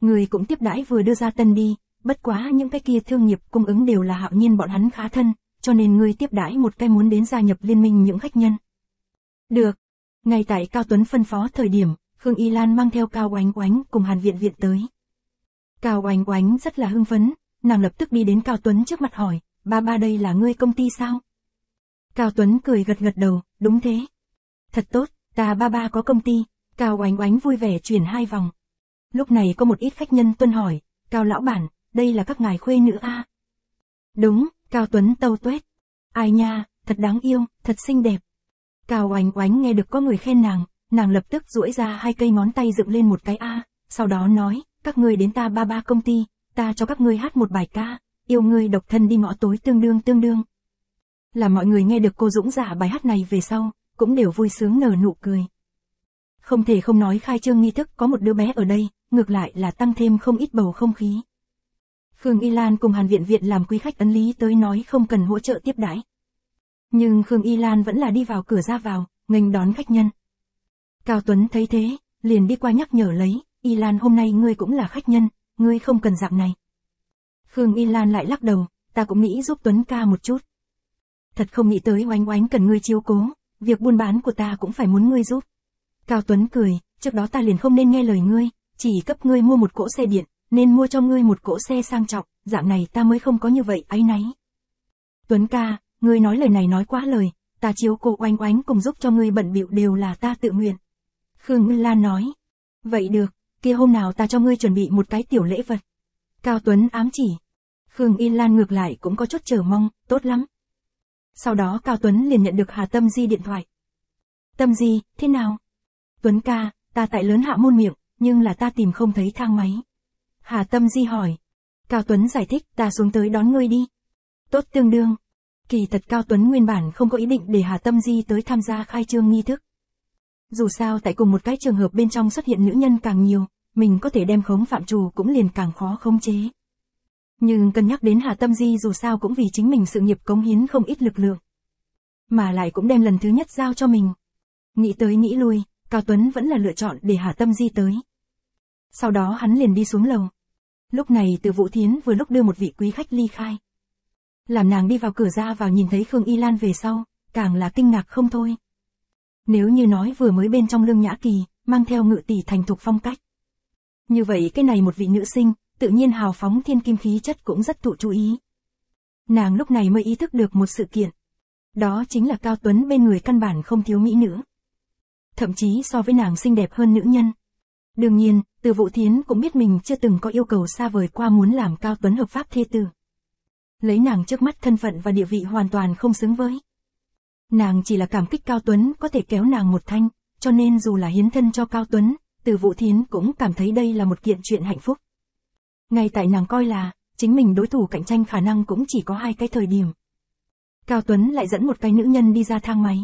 Người cũng tiếp đãi vừa đưa ra tân đi, bất quá những cái kia thương nghiệp cung ứng đều là hạo nhiên bọn hắn khá thân, cho nên ngươi tiếp đãi một cái muốn đến gia nhập liên minh những khách nhân. Được. Ngay tại Cao Tuấn phân phó thời điểm, Khương Y Lan mang theo Cao Oánh Oánh cùng Hàn Viện Viện tới. Cao Oánh Oánh rất là hưng phấn, nàng lập tức đi đến Cao Tuấn trước mặt hỏi, ba ba đây là ngươi công ty sao? Cao Tuấn cười gật gật đầu, đúng thế. Thật tốt, ta ba ba có công ty, Cao Oánh Oánh vui vẻ chuyển hai vòng. Lúc này có một ít khách nhân tuân hỏi, Cao Lão Bản, đây là các ngài khuê nữ a Đúng, Cao Tuấn tâu tuét. Ai nha, thật đáng yêu, thật xinh đẹp. Cao oánh oánh nghe được có người khen nàng, nàng lập tức duỗi ra hai cây ngón tay dựng lên một cái A, sau đó nói, các ngươi đến ta ba ba công ty, ta cho các ngươi hát một bài ca, yêu ngươi độc thân đi ngõ tối tương đương tương đương. Là mọi người nghe được cô Dũng giả bài hát này về sau, cũng đều vui sướng nở nụ cười. Không thể không nói khai trương nghi thức có một đứa bé ở đây, ngược lại là tăng thêm không ít bầu không khí. Khương Y Lan cùng Hàn Viện Viện làm quý khách ấn lý tới nói không cần hỗ trợ tiếp đãi. Nhưng Khương Y Lan vẫn là đi vào cửa ra vào, nghênh đón khách nhân. Cao Tuấn thấy thế, liền đi qua nhắc nhở lấy, Y Lan hôm nay ngươi cũng là khách nhân, ngươi không cần dạng này. Khương Y Lan lại lắc đầu, ta cũng nghĩ giúp Tuấn ca một chút. Thật không nghĩ tới oánh oánh cần ngươi chiếu cố, việc buôn bán của ta cũng phải muốn ngươi giúp. Cao Tuấn cười, trước đó ta liền không nên nghe lời ngươi, chỉ cấp ngươi mua một cỗ xe điện, nên mua cho ngươi một cỗ xe sang trọng, dạng này ta mới không có như vậy ấy nấy. Tuấn ca, ngươi nói lời này nói quá lời, ta chiếu cô oanh oánh cùng giúp cho ngươi bận bịu đều là ta tự nguyện. Khương Ngân Lan nói, vậy được, kia hôm nào ta cho ngươi chuẩn bị một cái tiểu lễ vật. Cao Tuấn ám chỉ. Khương Y Lan ngược lại cũng có chút chờ mong, tốt lắm. Sau đó Cao Tuấn liền nhận được Hà Tâm Di điện thoại. Tâm Di, thế nào? Tuấn ca, ta tại lớn hạ môn miệng, nhưng là ta tìm không thấy thang máy. Hà Tâm Di hỏi. Cao Tuấn giải thích ta xuống tới đón ngươi đi. Tốt tương đương. Kỳ thật Cao Tuấn nguyên bản không có ý định để Hà Tâm Di tới tham gia khai trương nghi thức. Dù sao tại cùng một cái trường hợp bên trong xuất hiện nữ nhân càng nhiều, mình có thể đem khống phạm trù cũng liền càng khó khống chế. Nhưng cân nhắc đến Hà Tâm Di dù sao cũng vì chính mình sự nghiệp cống hiến không ít lực lượng. Mà lại cũng đem lần thứ nhất giao cho mình. Nghĩ tới nghĩ lui, Cao Tuấn vẫn là lựa chọn để Hà Tâm Di tới. Sau đó hắn liền đi xuống lầu. Lúc này từ Vũ Thiến vừa lúc đưa một vị quý khách ly khai. Làm nàng đi vào cửa ra vào nhìn thấy Khương Y Lan về sau, càng là kinh ngạc không thôi. Nếu như nói vừa mới bên trong lương nhã kỳ, mang theo ngự tỷ thành thục phong cách. Như vậy cái này một vị nữ sinh, tự nhiên hào phóng thiên kim khí chất cũng rất thụ chú ý. Nàng lúc này mới ý thức được một sự kiện. Đó chính là Cao Tuấn bên người căn bản không thiếu mỹ nữ. Thậm chí so với nàng xinh đẹp hơn nữ nhân. Đương nhiên, từ vụ thiến cũng biết mình chưa từng có yêu cầu xa vời qua muốn làm Cao Tuấn hợp pháp thê tử. Lấy nàng trước mắt thân phận và địa vị hoàn toàn không xứng với. Nàng chỉ là cảm kích Cao Tuấn có thể kéo nàng một thanh, cho nên dù là hiến thân cho Cao Tuấn, từ vụ thiến cũng cảm thấy đây là một kiện chuyện hạnh phúc. Ngay tại nàng coi là, chính mình đối thủ cạnh tranh khả năng cũng chỉ có hai cái thời điểm. Cao Tuấn lại dẫn một cái nữ nhân đi ra thang máy.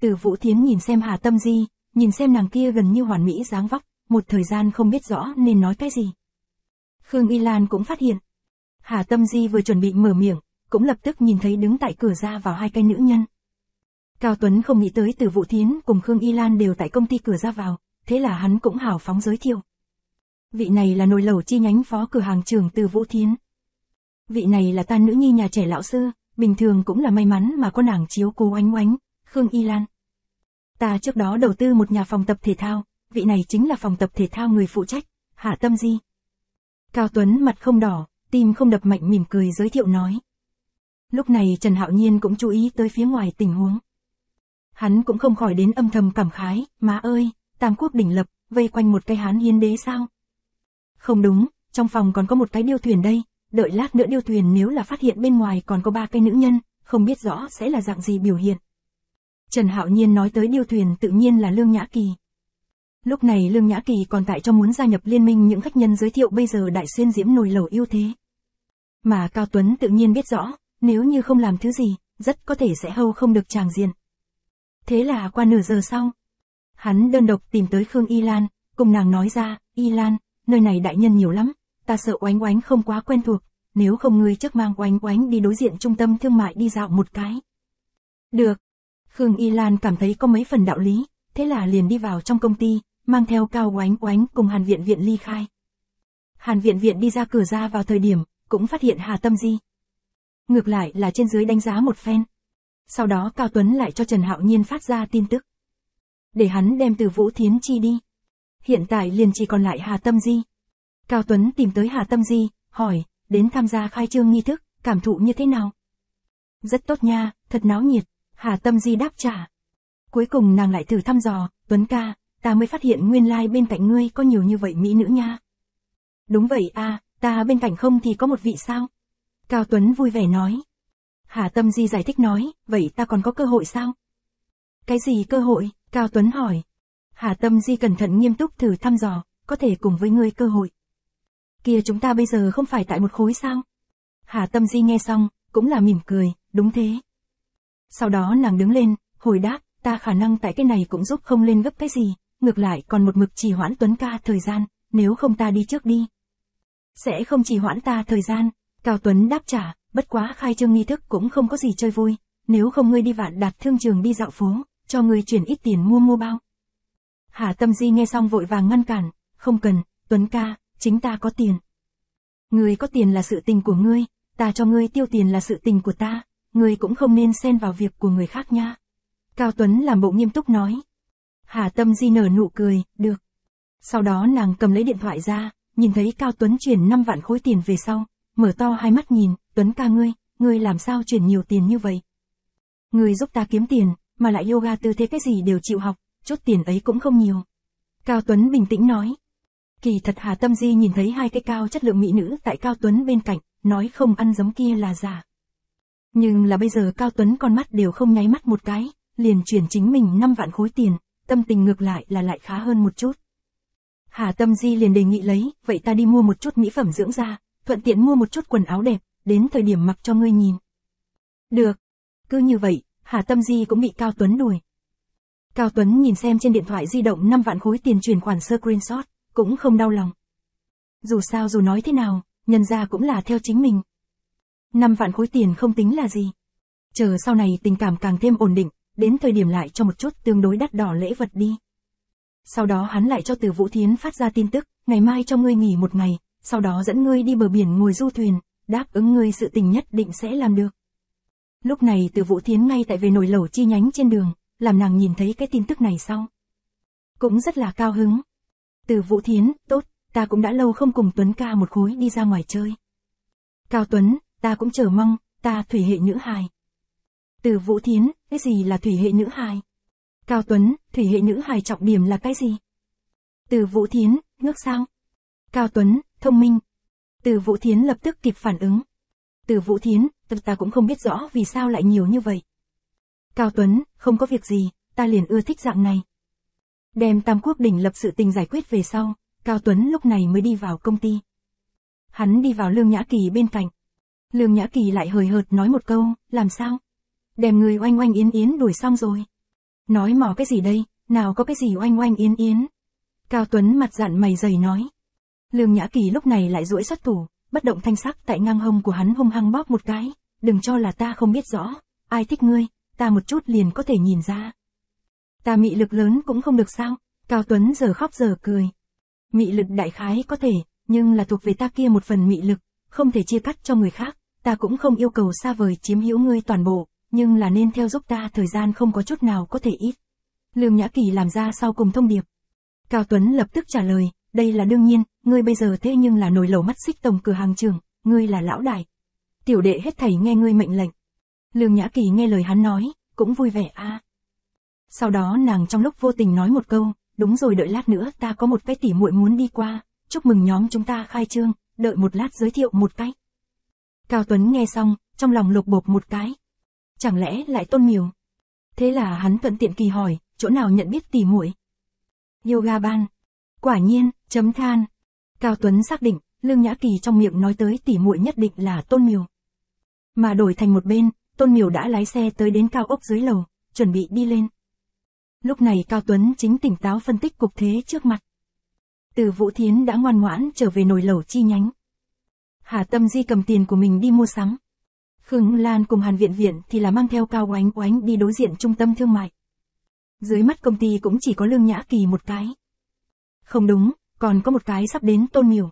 Từ Vũ Thiến nhìn xem Hà Tâm Di, nhìn xem nàng kia gần như hoàn mỹ dáng vóc, một thời gian không biết rõ nên nói cái gì. Khương Y Lan cũng phát hiện. Hà Tâm Di vừa chuẩn bị mở miệng, cũng lập tức nhìn thấy đứng tại cửa ra vào hai cái nữ nhân. Cao Tuấn không nghĩ tới từ Vũ Thiến cùng Khương Y Lan đều tại công ty cửa ra vào, thế là hắn cũng hào phóng giới thiệu. Vị này là nồi lẩu chi nhánh phó cửa hàng trưởng từ Vũ Thiến. Vị này là ta nữ nhi nhà trẻ lão sư, bình thường cũng là may mắn mà có nàng chiếu cố oánh oánh, Khương Y Lan. Ta trước đó đầu tư một nhà phòng tập thể thao, vị này chính là phòng tập thể thao người phụ trách, Hạ Tâm Di. Cao Tuấn mặt không đỏ, tim không đập mạnh mỉm cười giới thiệu nói. Lúc này Trần Hạo Nhiên cũng chú ý tới phía ngoài tình huống. Hắn cũng không khỏi đến âm thầm cảm khái, má ơi, Tam Quốc đỉnh lập, vây quanh một cái hán hiến đế sao? Không đúng, trong phòng còn có một cái điêu thuyền đây, đợi lát nữa điêu thuyền nếu là phát hiện bên ngoài còn có ba cái nữ nhân, không biết rõ sẽ là dạng gì biểu hiện. Trần Hạo Nhiên nói tới điêu thuyền tự nhiên là Lương Nhã Kỳ. Lúc này Lương Nhã Kỳ còn tại cho muốn gia nhập liên minh những khách nhân giới thiệu bây giờ đại xuyên diễm nồi lẩu yêu thế. Mà Cao Tuấn tự nhiên biết rõ, nếu như không làm thứ gì, rất có thể sẽ hâu không được tràng diện. Thế là qua nửa giờ sau, hắn đơn độc tìm tới Khương Y Lan, cùng nàng nói ra, Y Lan, nơi này đại nhân nhiều lắm, ta sợ oánh oánh không quá quen thuộc, nếu không ngươi trước mang oánh oánh đi đối diện trung tâm thương mại đi dạo một cái. Được. Khương Y Lan cảm thấy có mấy phần đạo lý, thế là liền đi vào trong công ty, mang theo cao oánh oánh cùng Hàn Viện Viện ly khai. Hàn Viện Viện đi ra cửa ra vào thời điểm, cũng phát hiện Hà Tâm Di. Ngược lại là trên dưới đánh giá một phen. Sau đó Cao Tuấn lại cho Trần Hạo Nhiên phát ra tin tức. Để hắn đem từ Vũ Thiến Chi đi. Hiện tại liền chỉ còn lại Hà Tâm Di. Cao Tuấn tìm tới Hà Tâm Di, hỏi, đến tham gia khai trương nghi thức, cảm thụ như thế nào? Rất tốt nha, thật náo nhiệt, Hà Tâm Di đáp trả. Cuối cùng nàng lại thử thăm dò, Tuấn ca, ta mới phát hiện nguyên lai like bên cạnh ngươi có nhiều như vậy mỹ nữ nha. Đúng vậy a, ta bên cạnh không thì có một vị sao? Cao Tuấn vui vẻ nói. Hà Tâm Di giải thích nói, vậy ta còn có cơ hội sao? Cái gì cơ hội? Cao Tuấn hỏi. Hà Tâm Di cẩn thận nghiêm túc thử thăm dò, có thể cùng với ngươi cơ hội. Kia chúng ta bây giờ không phải tại một khối sao? Hà Tâm Di nghe xong, cũng là mỉm cười, đúng thế. Sau đó nàng đứng lên, hồi đáp, ta khả năng tại cái này cũng giúp không lên gấp cái gì, ngược lại còn một mực trì hoãn Tuấn ca thời gian, nếu không ta đi trước đi. Sẽ không trì hoãn ta thời gian, Cao Tuấn đáp trả, bất quá khai trương nghi thức cũng không có gì chơi vui, nếu không ngươi đi vạn đạt thương trường đi dạo phố, cho ngươi chuyển ít tiền mua mua bao. Hà Tâm Di nghe xong vội vàng ngăn cản, không cần, Tuấn ca, chính ta có tiền. Ngươi có tiền là sự tình của ngươi, ta cho ngươi tiêu tiền là sự tình của ta, ngươi cũng không nên xen vào việc của người khác nha. Cao Tuấn làm bộ nghiêm túc nói. Hà Tâm Di nở nụ cười, được. Sau đó nàng cầm lấy điện thoại ra, nhìn thấy Cao Tuấn chuyển 5 vạn khối tiền về sau, mở to hai mắt nhìn, Tuấn ca ngươi, ngươi làm sao chuyển nhiều tiền như vậy? Ngươi giúp ta kiếm tiền, mà lại yoga tư thế cái gì đều chịu học, chút tiền ấy cũng không nhiều. Cao Tuấn bình tĩnh nói. Kỳ thật Hà Tâm Di nhìn thấy hai cái cao chất lượng mỹ nữ tại Cao Tuấn bên cạnh, nói không ăn giống kia là giả. Nhưng là bây giờ Cao Tuấn con mắt đều không nháy mắt một cái, liền chuyển chính mình 5 vạn khối tiền, tâm tình ngược lại là lại khá hơn một chút. Hà Tâm Di liền đề nghị lấy, vậy ta đi mua một chút mỹ phẩm dưỡng da, thuận tiện mua một chút quần áo đẹp, đến thời điểm mặc cho ngươi nhìn. Được. Cứ như vậy, Hà Tâm Di cũng bị Cao Tuấn đuổi. Cao Tuấn nhìn xem trên điện thoại di động 5 vạn khối tiền chuyển khoản screenshot, cũng không đau lòng. Dù sao dù nói thế nào, nhân ra cũng là theo chính mình. 5 vạn khối tiền không tính là gì. Chờ sau này tình cảm càng thêm ổn định, đến thời điểm lại cho một chút tương đối đắt đỏ lễ vật đi. Sau đó hắn lại cho từ Vũ Thiến phát ra tin tức, ngày mai cho ngươi nghỉ một ngày, sau đó dẫn ngươi đi bờ biển ngồi du thuyền, đáp ứng ngươi sự tình nhất định sẽ làm được. Lúc này từ Vũ Thiến ngay tại về nồi lẩu chi nhánh trên đường, làm nàng nhìn thấy cái tin tức này sau. Cũng rất là cao hứng. Từ Vũ Thiến, tốt, ta cũng đã lâu không cùng Tuấn ca một khối đi ra ngoài chơi. Cao Tuấn, ta cũng chờ mong, ta thủy hệ nữ hài. Từ Vũ Thiến, cái gì là thủy hệ nữ hài? Cao Tuấn, thủy hệ nữ hài trọng điểm là cái gì? Từ Vũ Thiến, ngước sao? Cao Tuấn, thông minh. Từ Vũ Thiến lập tức kịp phản ứng. Từ Vũ Thiến, ta cũng không biết rõ vì sao lại nhiều như vậy. Cao Tuấn, không có việc gì, ta liền ưa thích dạng này. Đem Tam Quốc đỉnh lập sự tình giải quyết về sau, Cao Tuấn lúc này mới đi vào công ty. Hắn đi vào Lương Nhã Kỳ bên cạnh. Lương Nhã Kỳ lại hời hợt nói một câu, làm sao? Đem người oanh oanh yến yến đuổi xong rồi. Nói mò cái gì đây, nào có cái gì oanh oanh yến yến. Cao Tuấn mặt dặn mày dày nói. Lương Nhã Kỳ lúc này lại duỗi xuất thủ, bất động thanh sắc tại ngang hông của hắn hung hăng bóp một cái, đừng cho là ta không biết rõ, ai thích ngươi, ta một chút liền có thể nhìn ra. Ta mị lực lớn cũng không được sao, Cao Tuấn giờ khóc giờ cười. Mị lực đại khái có thể, nhưng là thuộc về ta kia một phần mị lực, không thể chia cắt cho người khác, ta cũng không yêu cầu xa vời chiếm hữu ngươi toàn bộ, nhưng là nên theo giúp ta thời gian không có chút nào có thể ít. Lương Nhã Kỳ làm ra sau cùng thông điệp. Cao Tuấn lập tức trả lời, đây là đương nhiên, ngươi bây giờ thế nhưng là nồi lẩu mắt xích tổng cửa hàng trường, ngươi là lão đại. Tiểu đệ hết thảy nghe ngươi mệnh lệnh. Lương Nhã Kỳ nghe lời hắn nói, cũng vui vẻ a. Sau đó nàng trong lúc vô tình nói một câu, đúng rồi đợi lát nữa ta có một cái tỉ muội muốn đi qua, chúc mừng nhóm chúng ta khai trương, đợi một lát giới thiệu một cách. Cao Tuấn nghe xong, trong lòng lục bộp một cái. Chẳng lẽ lại tôn miều? Thế là hắn thuận tiện kỳ hỏi, chỗ nào nhận biết tỉ muội? Yoga ban. Quả nhiên, chấm than. Cao Tuấn xác định, Lương Nhã Kỳ trong miệng nói tới tỉ muội nhất định là tôn miều. Mà đổi thành một bên, tôn miều đã lái xe tới đến cao ốc dưới lầu, chuẩn bị đi lên. Lúc này Cao Tuấn chính tỉnh táo phân tích cục thế trước mặt. Từ Vũ Thiến đã ngoan ngoãn trở về nồi lẩu chi nhánh. Hà Tâm Di cầm tiền của mình đi mua sắm. Khương Lan cùng Hàn Viện Viện thì là mang theo Cao Oánh Oánh đi đối diện trung tâm thương mại. Dưới mắt công ty cũng chỉ có Lương Nhã Kỳ một cái. Không đúng, còn có một cái sắp đến Tôn Miểu.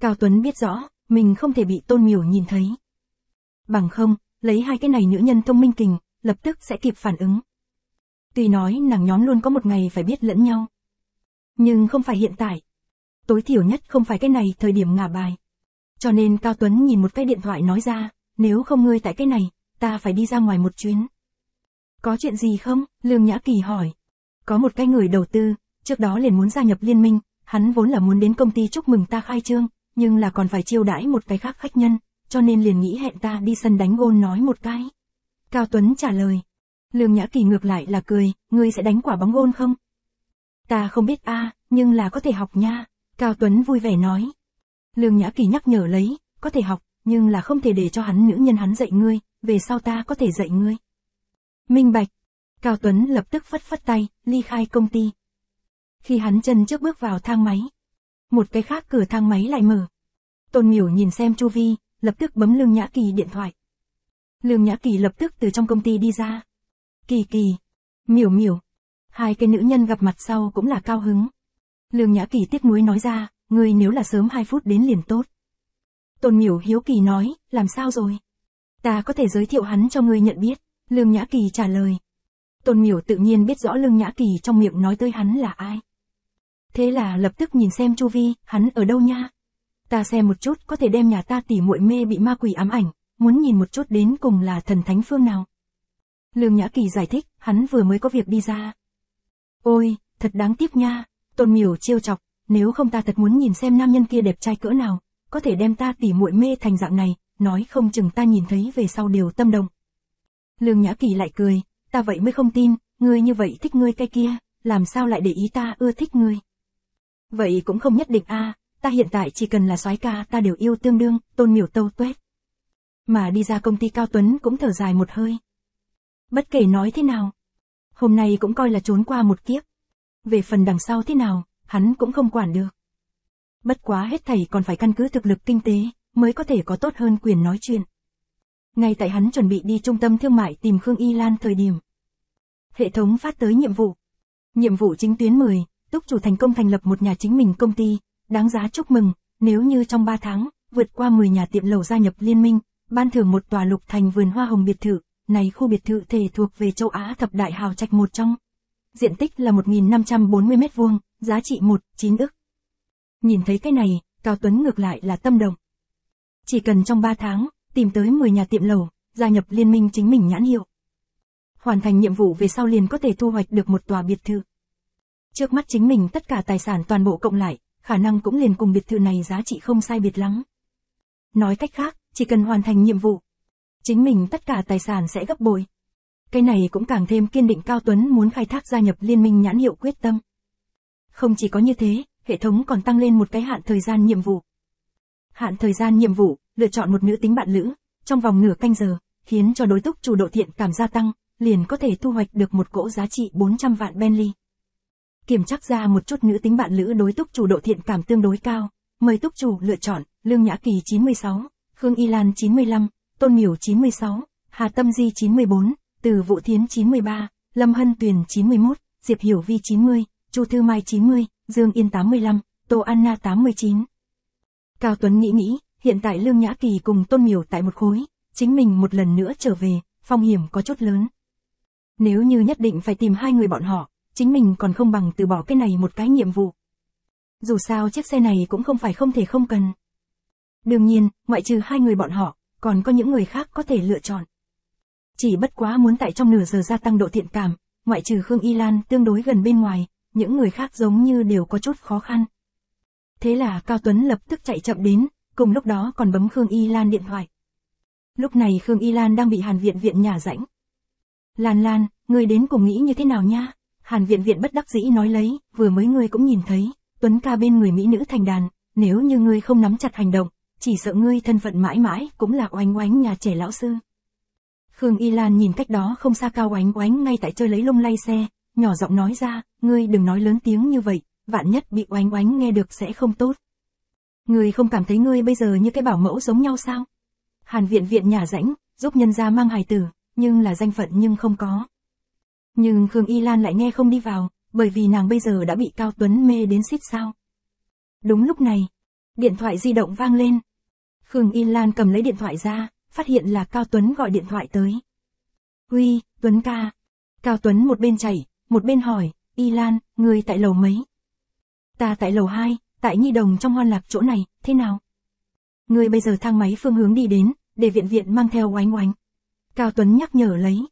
Cao Tuấn biết rõ, mình không thể bị Tôn Miểu nhìn thấy. Bằng không, lấy hai cái này nữ nhân thông minh kình, lập tức sẽ kịp phản ứng. Tuy nói nàng nhóm luôn có một ngày phải biết lẫn nhau. Nhưng không phải hiện tại. Tối thiểu nhất không phải cái này thời điểm ngả bài. Cho nên Cao Tuấn nhìn một cái điện thoại nói ra, nếu không ngươi tại cái này, ta phải đi ra ngoài một chuyến. Có chuyện gì không? Lương Nhã Kỳ hỏi. Có một cái người đầu tư, trước đó liền muốn gia nhập liên minh, hắn vốn là muốn đến công ty chúc mừng ta khai trương, nhưng là còn phải chiêu đãi một cái khác khách nhân, cho nên liền nghĩ hẹn ta đi sân đánh gôn nói một cái. Cao Tuấn trả lời. Lương Nhã Kỳ ngược lại là cười, ngươi sẽ đánh quả bóng gôn không? Ta không biết a, à, nhưng là có thể học nha. Cao Tuấn vui vẻ nói. Lương Nhã Kỳ nhắc nhở lấy, có thể học, nhưng là không thể để cho hắn nữ nhân hắn dạy ngươi, về sau ta có thể dạy ngươi. Minh Bạch. Cao Tuấn lập tức phất phất tay, ly khai công ty. Khi hắn chân trước bước vào thang máy. Một cái khác cửa thang máy lại mở. Tôn Miểu nhìn xem Chu Vi, lập tức bấm Lương Nhã Kỳ điện thoại. Lương Nhã Kỳ lập tức từ trong công ty đi ra. Kỳ Kỳ. Miểu Miểu. Hai cái nữ nhân gặp mặt sau cũng là cao hứng. Lương Nhã Kỳ tiếc nuối nói ra, ngươi nếu là sớm 2 phút đến liền tốt. Tôn Miểu hiếu kỳ nói, làm sao rồi? Ta có thể giới thiệu hắn cho ngươi nhận biết. Lương Nhã Kỳ trả lời. Tôn Miểu tự nhiên biết rõ Lương Nhã Kỳ trong miệng nói tới hắn là ai. Thế là lập tức nhìn xem Chu Vi, hắn ở đâu nha? Ta xem một chút có thể đem nhà ta tỉ muội mê bị ma quỷ ám ảnh, muốn nhìn một chút đến cùng là thần thánh phương nào. Lương Nhã Kỳ giải thích, hắn vừa mới có việc đi ra. Ôi, thật đáng tiếc nha, tôn miểu chiêu chọc, nếu không ta thật muốn nhìn xem nam nhân kia đẹp trai cỡ nào, có thể đem ta tỉ muội mê thành dạng này, nói không chừng ta nhìn thấy về sau đều tâm động. Lương Nhã Kỳ lại cười, ta vậy mới không tin, ngươi như vậy thích ngươi cái kia, làm sao lại để ý ta ưa thích ngươi. Vậy cũng không nhất định a, ta hiện tại chỉ cần là soái ca ta đều yêu tương đương, tôn miểu tâu tuét. Mà đi ra công ty Cao Tuấn cũng thở dài một hơi. Bất kể nói thế nào, hôm nay cũng coi là trốn qua một kiếp. Về phần đằng sau thế nào, hắn cũng không quản được. Bất quá hết thầy còn phải căn cứ thực lực kinh tế, mới có thể có tốt hơn quyền nói chuyện. Ngay tại hắn chuẩn bị đi trung tâm thương mại tìm Khương Y Lan thời điểm. Hệ thống phát tới nhiệm vụ. Nhiệm vụ chính tuyến 10, túc chủ thành công thành lập một nhà chính mình công ty, đáng giá chúc mừng, nếu như trong 3 tháng, vượt qua 10 nhà tiệm lầu gia nhập liên minh, ban thưởng một tòa lục thành vườn hoa hồng biệt thự, này khu biệt thự thể thuộc về châu Á thập đại hào trạch một trong. Diện tích là 1.540 mét vuông, giá trị 1, 9 ức. Nhìn thấy cái này, Cao Tuấn ngược lại là tâm động. Chỉ cần trong 3 tháng, tìm tới 10 nhà tiệm lầu, gia nhập liên minh chính mình nhãn hiệu. Hoàn thành nhiệm vụ về sau liền có thể thu hoạch được một tòa biệt thự. Trước mắt chính mình tất cả tài sản toàn bộ cộng lại, khả năng cũng liền cùng biệt thự này giá trị không sai biệt lắm. Nói cách khác, chỉ cần hoàn thành nhiệm vụ, chính mình tất cả tài sản sẽ gấp bội. Cái này cũng càng thêm kiên định Cao Tuấn muốn khai thác gia nhập liên minh nhãn hiệu quyết tâm. Không chỉ có như thế, hệ thống còn tăng lên một cái hạn thời gian nhiệm vụ. Hạn thời gian nhiệm vụ, lựa chọn một nữ tính bạn lữ, trong vòng nửa canh giờ, khiến cho đối túc chủ độ thiện cảm gia tăng, liền có thể thu hoạch được một cỗ giá trị 400 vạn Bentley. Kiểm chắc ra một chút nữ tính bạn lữ đối túc chủ độ thiện cảm tương đối cao, mời túc chủ lựa chọn, Lương Nhã Kỳ 96, Khương Y Lan 95, Tôn Miểu 96, Hà Tâm Di 94, Từ Vũ Thiến 93, Lâm Hân Tuyền 91, Diệp Hiểu Vi 90, Chu Thư Mai 90, Dương Yên 85, Tô Anna 89. Cao Tuấn nghĩ nghĩ, hiện tại Lương Nhã Kỳ cùng Tôn Miểu tại một khối, chính mình một lần nữa trở về, phong hiểm có chút lớn. Nếu như nhất định phải tìm hai người bọn họ, chính mình còn không bằng từ bỏ cái này một cái nhiệm vụ. Dù sao chiếc xe này cũng không phải không thể không cần. Đương nhiên, ngoại trừ hai người bọn họ, còn có những người khác có thể lựa chọn. Chỉ bất quá muốn tại trong nửa giờ gia tăng độ thiện cảm, ngoại trừ Khương Y Lan tương đối gần bên ngoài, những người khác giống như đều có chút khó khăn. Thế là Cao Tuấn lập tức chạy chậm đến, cùng lúc đó còn bấm Khương Y Lan điện thoại. Lúc này Khương Y Lan đang bị Hàn Viện Viện nhà rãnh. Lan Lan, người đến cùng nghĩ như thế nào nha? Hàn Viện Viện bất đắc dĩ nói lấy, vừa mới ngươi cũng nhìn thấy, Tuấn ca bên người Mỹ nữ thành đàn, nếu như ngươi không nắm chặt hành động, chỉ sợ ngươi thân phận mãi mãi cũng là oánh oánh nhà trẻ lão sư. Khương Y Lan nhìn cách đó không xa cao oánh oánh ngay tại chơi lấy lung lay xe, nhỏ giọng nói ra, ngươi đừng nói lớn tiếng như vậy, vạn nhất bị oánh oánh nghe được sẽ không tốt. Ngươi không cảm thấy ngươi bây giờ như cái bảo mẫu giống nhau sao? Hàn viện viện nhà rãnh, giúp nhân gia mang hài tử, nhưng là danh phận nhưng không có. Nhưng Khương Y Lan lại nghe không đi vào, bởi vì nàng bây giờ đã bị Cao Tuấn mê đến xít sao. Đúng lúc này, điện thoại di động vang lên. Khương Y Lan cầm lấy điện thoại ra, phát hiện là Cao Tuấn gọi điện thoại tới. Huy, Tuấn ca. Cao Tuấn một bên chảy, một bên hỏi, Y Lan, người tại lầu mấy? Ta tại lầu 2, tại Nhi Đồng trong hoan lạc chỗ này, thế nào? Người bây giờ thang máy phương hướng đi đến, để viện viện mang theo oánh oánh. Cao Tuấn nhắc nhở lấy.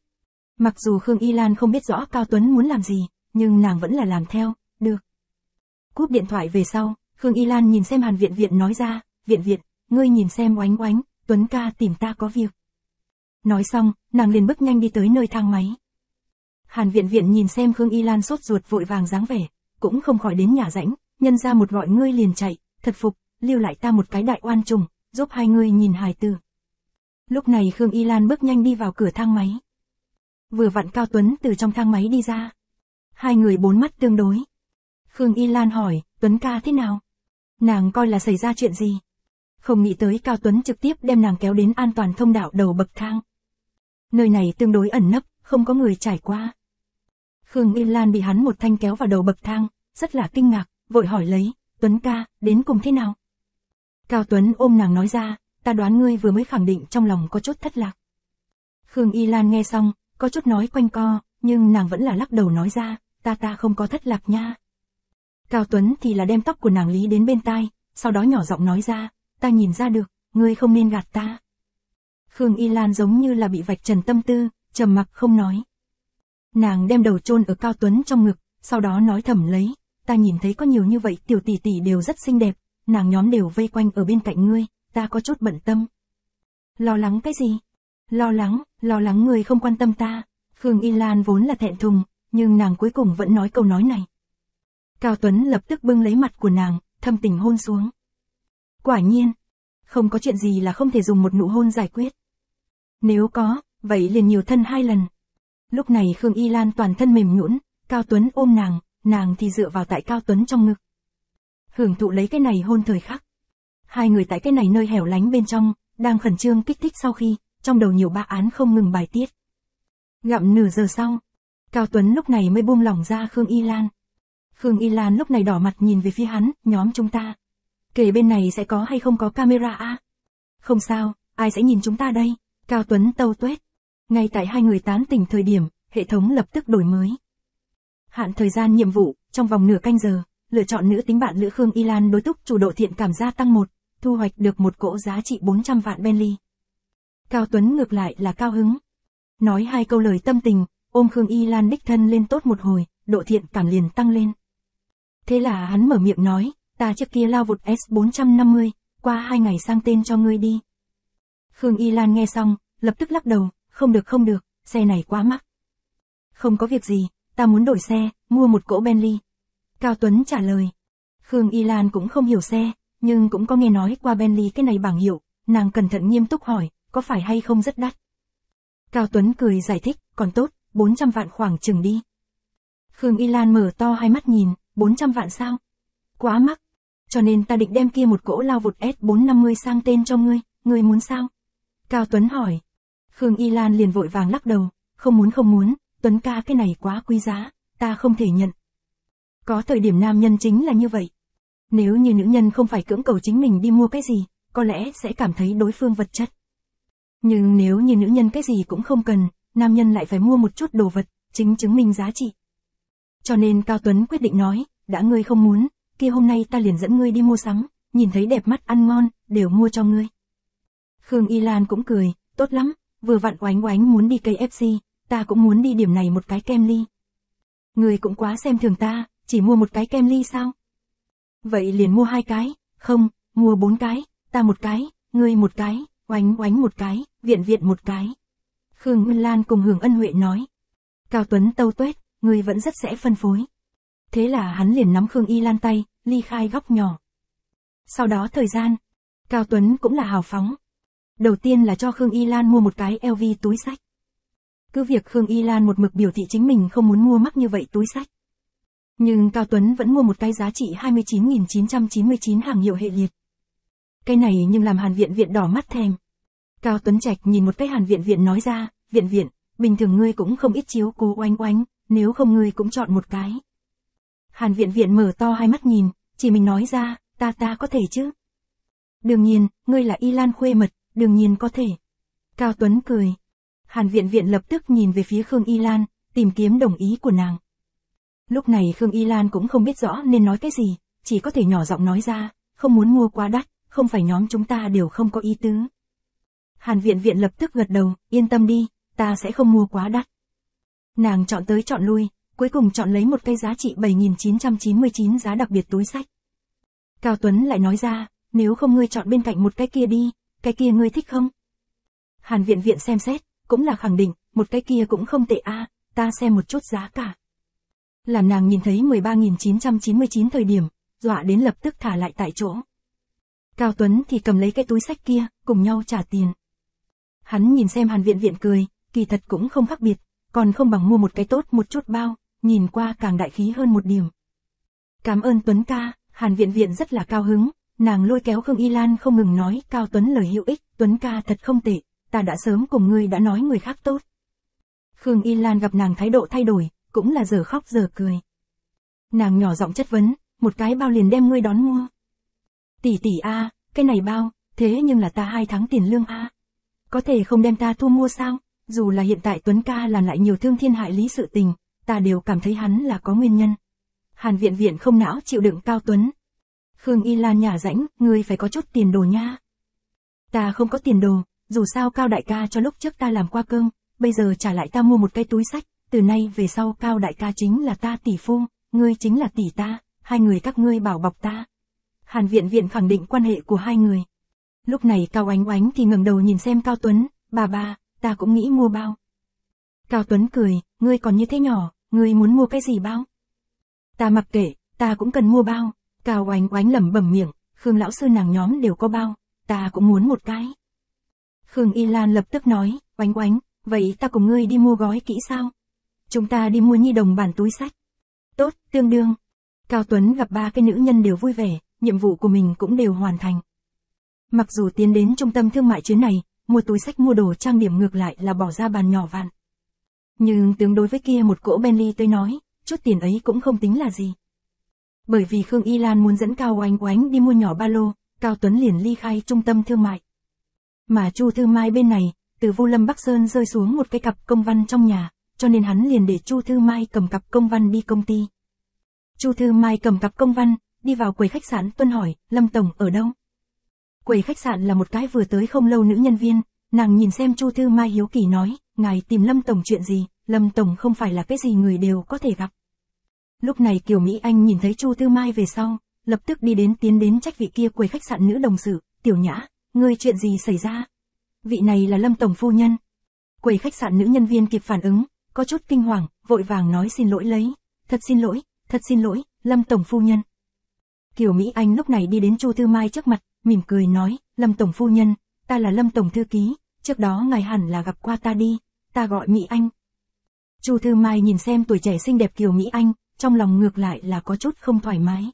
Mặc dù Khương Y Lan không biết rõ Cao Tuấn muốn làm gì, nhưng nàng vẫn là làm theo, được. Cúp điện thoại về sau, Khương Y Lan nhìn xem Hàn Viện Viện nói ra, Viện Viện, ngươi nhìn xem oánh oánh, Tuấn ca tìm ta có việc. Nói xong, nàng liền bước nhanh đi tới nơi thang máy. Hàn Viện Viện nhìn xem Khương Y Lan sốt ruột vội vàng dáng vẻ, cũng không khỏi đến nhà rãnh, nhân ra một gọi ngươi liền chạy, thật phục, lưu lại ta một cái đại oan trùng, giúp hai ngươi nhìn hài tử. Lúc này Khương Y Lan bước nhanh đi vào cửa thang máy. Vừa vặn Cao Tuấn từ trong thang máy đi ra. Hai người bốn mắt tương đối. Khương Y Lan hỏi, Tuấn ca thế nào? Nàng coi là xảy ra chuyện gì? Không nghĩ tới Cao Tuấn trực tiếp đem nàng kéo đến an toàn thông đạo đầu bậc thang. Nơi này tương đối ẩn nấp, không có người trải qua. Khương Y Lan bị hắn một thanh kéo vào đầu bậc thang, rất là kinh ngạc, vội hỏi lấy, Tuấn ca, đến cùng thế nào? Cao Tuấn ôm nàng nói ra, ta đoán ngươi vừa mới khẳng định trong lòng có chút thất lạc. Khương Y Lan nghe xong, có chút nói quanh co, nhưng nàng vẫn là lắc đầu nói ra, ta ta không có thất lạc nha. Cao Tuấn thì là đem tóc của nàng lý đến bên tai, sau đó nhỏ giọng nói ra, ta nhìn ra được, ngươi không nên gạt ta. Khương Y Lan giống như là bị vạch trần tâm tư, trầm mặc không nói. Nàng đem đầu chôn ở Cao Tuấn trong ngực, sau đó nói thầm lấy, ta nhìn thấy có nhiều như vậy tiểu tỷ tỷ đều rất xinh đẹp, nàng nhóm đều vây quanh ở bên cạnh ngươi, ta có chút bận tâm. Lo lắng cái gì? Lo lắng, lo lắng người không quan tâm ta. Khương Y Lan vốn là thẹn thùng, nhưng nàng cuối cùng vẫn nói câu nói này. Cao Tuấn lập tức bưng lấy mặt của nàng, thâm tình hôn xuống. Quả nhiên, không có chuyện gì là không thể dùng một nụ hôn giải quyết. Nếu có, vậy liền nhiều thân hai lần. Lúc này Khương Y Lan toàn thân mềm nhũn, Cao Tuấn ôm nàng, nàng thì dựa vào tại Cao Tuấn trong ngực. Hưởng thụ lấy cái này hôn thời khắc. Hai người tại cái này nơi hẻo lánh bên trong, đang khẩn trương kích thích sau khi, trong đầu nhiều ba án không ngừng bài tiết. Gặm nửa giờ sau, Cao Tuấn lúc này mới buông lỏng ra Khương Y Lan. Khương Y Lan lúc này đỏ mặt nhìn về phía hắn, nhóm chúng ta. Kể bên này sẽ có hay không có camera à? Không sao, ai sẽ nhìn chúng ta đây? Cao Tuấn tâu tuét. Ngay tại hai người tán tỉnh thời điểm, hệ thống lập tức đổi mới. Hạn thời gian nhiệm vụ, trong vòng nửa canh giờ, lựa chọn nữ tính bạn Lữ Khương Y Lan đối túc chủ độ thiện cảm gia tăng một, thu hoạch được một cỗ giá trị 400 vạn Bentley. Cao Tuấn ngược lại là cao hứng. Nói hai câu lời tâm tình, ôm Khương Y Lan đích thân lên tốt một hồi, độ thiện cảm liền tăng lên. Thế là hắn mở miệng nói, ta trước kia lao vụt S450, qua hai ngày sang tên cho ngươi đi. Khương Y Lan nghe xong, lập tức lắc đầu, không được không được, xe này quá mắc. Không có việc gì, ta muốn đổi xe, mua một cỗ Bentley. Cao Tuấn trả lời. Khương Y Lan cũng không hiểu xe, nhưng cũng có nghe nói qua Bentley cái này bảng hiệu, nàng cẩn thận nghiêm túc hỏi, có phải hay không rất đắt. Cao Tuấn cười giải thích, còn tốt, 400 vạn khoảng chừng đi. Khương Y Lan mở to hai mắt nhìn, 400 vạn sao? Quá mắc. Cho nên ta định đem kia một cỗ lao vụt S450 sang tên cho ngươi, ngươi muốn sao? Cao Tuấn hỏi. Khương Y Lan liền vội vàng lắc đầu, không muốn không muốn, Tuấn ca cái này quá quý giá, ta không thể nhận. Có thời điểm nam nhân chính là như vậy. Nếu như nữ nhân không phải cưỡng cầu chính mình đi mua cái gì, có lẽ sẽ cảm thấy đối phương vật chất. Nhưng nếu như nữ nhân cái gì cũng không cần, nam nhân lại phải mua một chút đồ vật, chính chứng minh giá trị. Cho nên Cao Tuấn quyết định nói, đã ngươi không muốn, kia hôm nay ta liền dẫn ngươi đi mua sắm, nhìn thấy đẹp mắt ăn ngon, đều mua cho ngươi. Khương Y Lan cũng cười, tốt lắm, vừa vặn oánh oánh muốn đi cây FC, ta cũng muốn đi điểm này một cái kem ly. Ngươi cũng quá xem thường ta, chỉ mua một cái kem ly sao? Vậy liền mua hai cái, không, mua bốn cái, ta một cái, ngươi một cái, oánh oánh một cái, viện viện một cái. Khương Nguyên Lan cùng Hưởng Ân Huệ nói. Cao Tuấn tâu tuét, ngươi vẫn rất sẽ phân phối. Thế là hắn liền nắm Khương Y Lan tay, ly khai góc nhỏ. Sau đó thời gian, Cao Tuấn cũng là hào phóng. Đầu tiên là cho Khương Y Lan mua một cái LV túi sách. Cứ việc Khương Y Lan một mực biểu thị chính mình không muốn mua mắc như vậy túi sách. Nhưng Cao Tuấn vẫn mua một cái giá trị 29.999 hàng hiệu hệ liệt. Cái này nhưng làm Hàn Viện Viện đỏ mắt thèm. Cao Tuấn Trạch nhìn một cái Hàn Viện Viện nói ra, Viện Viện, bình thường ngươi cũng không ít chiếu cố oanh oanh, nếu không ngươi cũng chọn một cái. Hàn Viện Viện mở to hai mắt nhìn, chỉ mình nói ra, ta ta có thể chứ. Đương nhiên, ngươi là Y Lan khuê mật, đương nhiên có thể. Cao Tuấn cười. Hàn Viện Viện lập tức nhìn về phía Khương Y Lan, tìm kiếm đồng ý của nàng. Lúc này Khương Y Lan cũng không biết rõ nên nói cái gì, chỉ có thể nhỏ giọng nói ra, không muốn mua quá đắt, không phải nhóm chúng ta đều không có ý tứ. Hàn viện viện lập tức gật đầu, yên tâm đi, ta sẽ không mua quá đắt. Nàng chọn tới chọn lui, cuối cùng chọn lấy một cây giá trị 7.999 giá đặc biệt túi sách. Cao Tuấn lại nói ra, nếu không ngươi chọn bên cạnh một cái kia đi, cái kia ngươi thích không? Hàn viện viện xem xét, cũng là khẳng định, một cái kia cũng không tệ a, ta xem một chút giá cả. Làm nàng nhìn thấy 13.999 thời điểm, dọa đến lập tức thả lại tại chỗ. Cao Tuấn thì cầm lấy cái túi sách kia, cùng nhau trả tiền. Hắn nhìn xem Hàn Viện Viện cười, kỳ thật cũng không khác biệt, còn không bằng mua một cái tốt một chút bao, nhìn qua càng đại khí hơn một điểm. Cảm ơn Tuấn ca, Hàn Viện Viện rất là cao hứng, nàng lôi kéo Khương Y Lan không ngừng nói Cao Tuấn lời hữu ích, Tuấn ca thật không tệ, ta đã sớm cùng ngươi đã nói người khác tốt. Khương Y Lan gặp nàng thái độ thay đổi, cũng là giờ khóc giờ cười. Nàng nhỏ giọng chất vấn, một cái bao liền đem ngươi đón mua. Tỷ tỷ a, cái này bao, thế nhưng là ta hai tháng tiền lương a. Có thể không đem ta thu mua sao? Dù là hiện tại Tuấn ca làm lại nhiều thương thiên hại lý sự tình, ta đều cảm thấy hắn là có nguyên nhân. Hàn viện viện không não chịu đựng Cao Tuấn. Khương Y Lan nhả rãnh, ngươi phải có chút tiền đồ nha. Ta không có tiền đồ, dù sao Cao đại ca cho lúc trước ta làm qua cơm, bây giờ trả lại ta mua một cái túi sách, từ nay về sau Cao đại ca chính là ta tỷ phu, ngươi chính là tỷ ta, hai người các ngươi bảo bọc ta. Hàn viện viện khẳng định quan hệ của hai người. Lúc này Cao Ánh Oánh thì ngẩng đầu nhìn xem Cao Tuấn, bà bà, ta cũng nghĩ mua bao. Cao Tuấn cười, ngươi còn như thế nhỏ, ngươi muốn mua cái gì bao? Ta mặc kệ, ta cũng cần mua bao. Cao Oánh Oánh lẩm bẩm miệng, Khương lão sư nàng nhóm đều có bao, ta cũng muốn một cái. Khương Y Lan lập tức nói, Oánh Oánh, vậy ta cùng ngươi đi mua gói kỹ sao? Chúng ta đi mua nhi đồng bản túi sách. Tốt, tương đương. Cao Tuấn gặp ba cái nữ nhân đều vui vẻ, nhiệm vụ của mình cũng đều hoàn thành. Mặc dù tiến đến trung tâm thương mại chuyến này, mua túi sách mua đồ trang điểm ngược lại là bỏ ra bàn nhỏ vạn. Nhưng tương đối với kia một cỗ Bentley tới nói, chút tiền ấy cũng không tính là gì. Bởi vì Khương Y Lan muốn dẫn Cao Oánh Oánh đi mua nhỏ ba lô, Cao Tuấn liền ly khai trung tâm thương mại. Mà Chu Thư Mai bên này, từ Vu Lâm Bắc Sơn rơi xuống một cái cặp công văn trong nhà, cho nên hắn liền để Chu Thư Mai cầm cặp công văn đi công ty. Chu Thư Mai cầm cặp công văn, đi vào quầy khách sạn tuân hỏi, Lâm Tổng ở đâu? Quầy khách sạn là một cái vừa tới không lâu nữ nhân viên, nàng nhìn xem Chu Thư Mai hiếu kỳ nói, ngài tìm Lâm Tổng chuyện gì, Lâm Tổng không phải là cái gì người đều có thể gặp. Lúc này Kiều Mỹ Anh nhìn thấy Chu Thư Mai về sau, lập tức đi đến tiến đến trách vị kia quầy khách sạn nữ đồng sự, tiểu nhã, ngươi chuyện gì xảy ra? Vị này là Lâm Tổng Phu Nhân. Quầy khách sạn nữ nhân viên kịp phản ứng, có chút kinh hoàng, vội vàng nói xin lỗi lấy, thật xin lỗi, thật xin lỗi, Lâm Tổng Phu Nhân. Kiều Mỹ Anh lúc này đi đến Chu Thư Mai trước mặt, mỉm cười nói, Lâm Tổng Phu Nhân, ta là Lâm Tổng Thư Ký, trước đó ngài hẳn là gặp qua ta đi, ta gọi Mỹ Anh. Chu Thư Mai nhìn xem tuổi trẻ xinh đẹp Kiều Mỹ Anh, trong lòng ngược lại là có chút không thoải mái.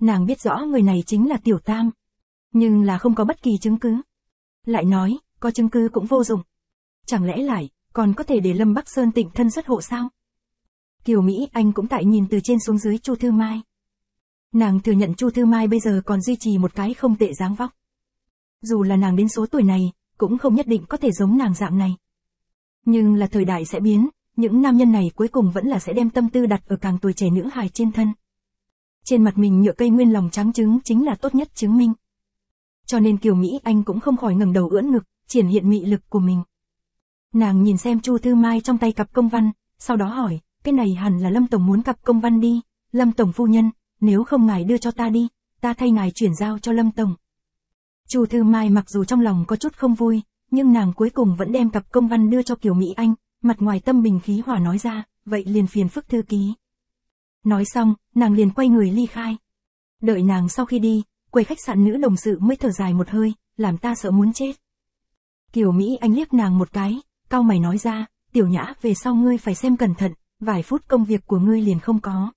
Nàng biết rõ người này chính là Tiểu Tam, nhưng là không có bất kỳ chứng cứ. Lại nói, có chứng cứ cũng vô dụng. Chẳng lẽ lại, còn có thể để Lâm Bắc Sơn tịnh thân xuất hộ sao? Kiều Mỹ Anh cũng tại nhìn từ trên xuống dưới Chu Thư Mai. Nàng thừa nhận Chu Thư Mai bây giờ còn duy trì một cái không tệ dáng vóc. Dù là nàng đến số tuổi này, cũng không nhất định có thể giống nàng dạng này. Nhưng là thời đại sẽ biến, những nam nhân này cuối cùng vẫn là sẽ đem tâm tư đặt ở càng tuổi trẻ nữ hài trên thân. Trên mặt mình nhựa cây nguyên lòng trắng trứng chính là tốt nhất chứng minh. Cho nên Kiều Mỹ Anh cũng không khỏi ngẩng đầu ưỡn ngực, triển hiện mị lực của mình. Nàng nhìn xem Chu Thư Mai trong tay cặp công văn, sau đó hỏi, cái này hẳn là Lâm Tổng muốn cặp công văn đi, Lâm Tổng phu nhân, nếu không ngài đưa cho ta đi, ta thay ngài chuyển giao cho Lâm Tổng. Chu Thư Mai mặc dù trong lòng có chút không vui, nhưng nàng cuối cùng vẫn đem cặp công văn đưa cho Kiều Mỹ Anh, mặt ngoài tâm bình khí hòa nói ra, vậy liền phiền phức thư ký. Nói xong, nàng liền quay người ly khai. Đợi nàng sau khi đi, quầy khách sạn nữ đồng sự mới thở dài một hơi, làm ta sợ muốn chết. Kiều Mỹ Anh liếc nàng một cái, cao mày nói ra, tiểu nhã về sau ngươi phải xem cẩn thận, vài phút công việc của ngươi liền không có.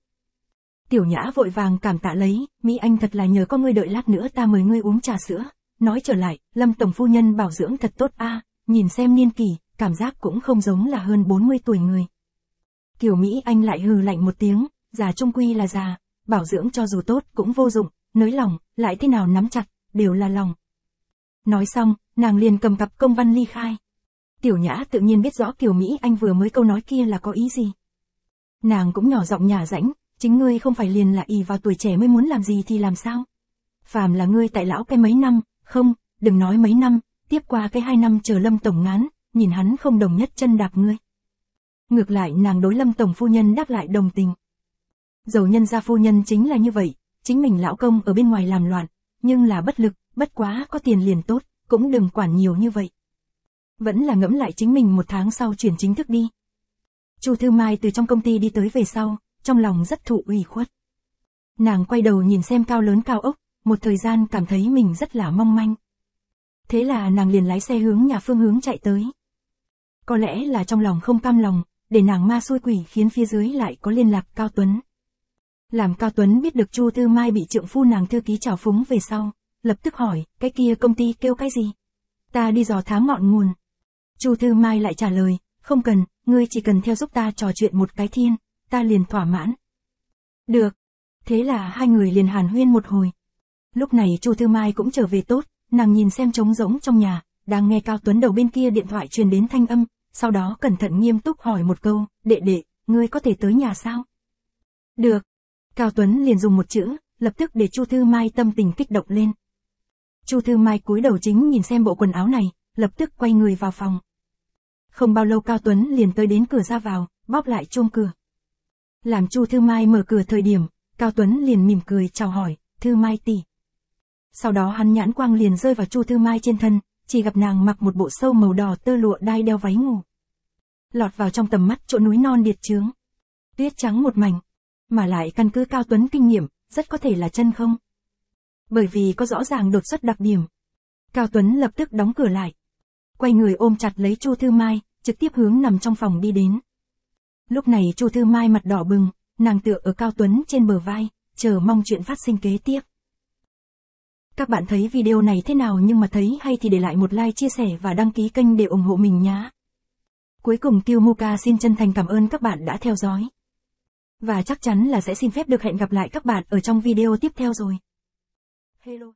Tiểu nhã vội vàng cảm tạ lấy, Mỹ Anh thật là nhờ có ngươi đợi lát nữa ta mời ngươi uống trà sữa. Nói trở lại, Lâm Tổng Phu Nhân bảo dưỡng thật tốt a nhìn xem niên kỷ, cảm giác cũng không giống là hơn 40 tuổi người. Kiều Mỹ Anh lại hừ lạnh một tiếng, già trung quy là già, bảo dưỡng cho dù tốt cũng vô dụng, nới lòng, lại thế nào nắm chặt, đều là lòng. Nói xong, nàng liền cầm cặp công văn ly khai. Tiểu Nhã tự nhiên biết rõ Kiều Mỹ Anh vừa mới câu nói kia là có ý gì. Nàng cũng nhỏ giọng nhả rãnh, chính ngươi không phải liền là y vào tuổi trẻ mới muốn làm gì thì làm sao. Phàm là ngươi tại lão cái mấy năm, không, đừng nói mấy năm, tiếp qua cái hai năm chờ lâm tổng ngán, nhìn hắn không đồng nhất chân đạp ngươi. Ngược lại nàng đối lâm tổng phu nhân đáp lại đồng tình. Dầu nhân gia phu nhân chính là như vậy, chính mình lão công ở bên ngoài làm loạn, nhưng là bất lực, bất quá có tiền liền tốt, cũng đừng quản nhiều như vậy. Vẫn là ngẫm lại chính mình một tháng sau chuyển chính thức đi. Chu Thư Mai từ trong công ty đi tới về sau, trong lòng rất thụ ủy khuất. Nàng quay đầu nhìn xem cao lớn cao ốc, một thời gian cảm thấy mình rất là mong manh. Thế là nàng liền lái xe hướng nhà phương hướng chạy tới. Có lẽ là trong lòng không cam lòng, để nàng ma xui quỷ khiến phía dưới lại có liên lạc Cao Tuấn. Làm Cao Tuấn biết được Chu Tư Mai bị trượng phu nàng thư ký trào phúng về sau, lập tức hỏi, cái kia công ty kêu cái gì? Ta đi dò thám ngọn nguồn. Chu Thư Mai lại trả lời, không cần, ngươi chỉ cần theo giúp ta trò chuyện một cái thiên, ta liền thỏa mãn. Được. Thế là hai người liền hàn huyên một hồi. Lúc này Chu Thư Mai cũng trở về tốt, nàng nhìn xem trống rỗng trong nhà, đang nghe Cao Tuấn đầu bên kia điện thoại truyền đến thanh âm, sau đó cẩn thận nghiêm túc hỏi một câu, đệ đệ, ngươi có thể tới nhà sao? Được. Cao Tuấn liền dùng một chữ, lập tức để Chu Thư Mai tâm tình kích động lên. Chu Thư Mai cúi đầu chính nhìn xem bộ quần áo này, lập tức quay người vào phòng. Không bao lâu Cao Tuấn liền tới đến cửa ra vào, bóp lại chuông cửa. Làm Chu Thư Mai mở cửa thời điểm, Cao Tuấn liền mỉm cười chào hỏi, Thư Mai tỷ. Sau đó hắn nhãn quang liền rơi vào Chu Thư Mai trên thân, chỉ gặp nàng mặc một bộ sâu màu đỏ tơ lụa đai đeo váy ngủ. Lọt vào trong tầm mắt chỗ núi non điệt trướng. Tuyết trắng một mảnh, mà lại căn cứ Cao Tuấn kinh nghiệm, rất có thể là chân không. Bởi vì có rõ ràng đột xuất đặc điểm. Cao Tuấn lập tức đóng cửa lại. Quay người ôm chặt lấy Chu Thư Mai, trực tiếp hướng nằm trong phòng đi đến. Lúc này Chu Thư Mai mặt đỏ bừng, nàng tựa ở Cao Tuấn trên bờ vai, chờ mong chuyện phát sinh kế tiếp. Các bạn thấy video này thế nào nhưng mà thấy hay thì để lại một like chia sẻ và đăng ký kênh để ủng hộ mình nhé. Cuối cùng Tiêu Muka xin chân thành cảm ơn các bạn đã theo dõi. Và chắc chắn là sẽ xin phép được hẹn gặp lại các bạn ở trong video tiếp theo rồi. Hello.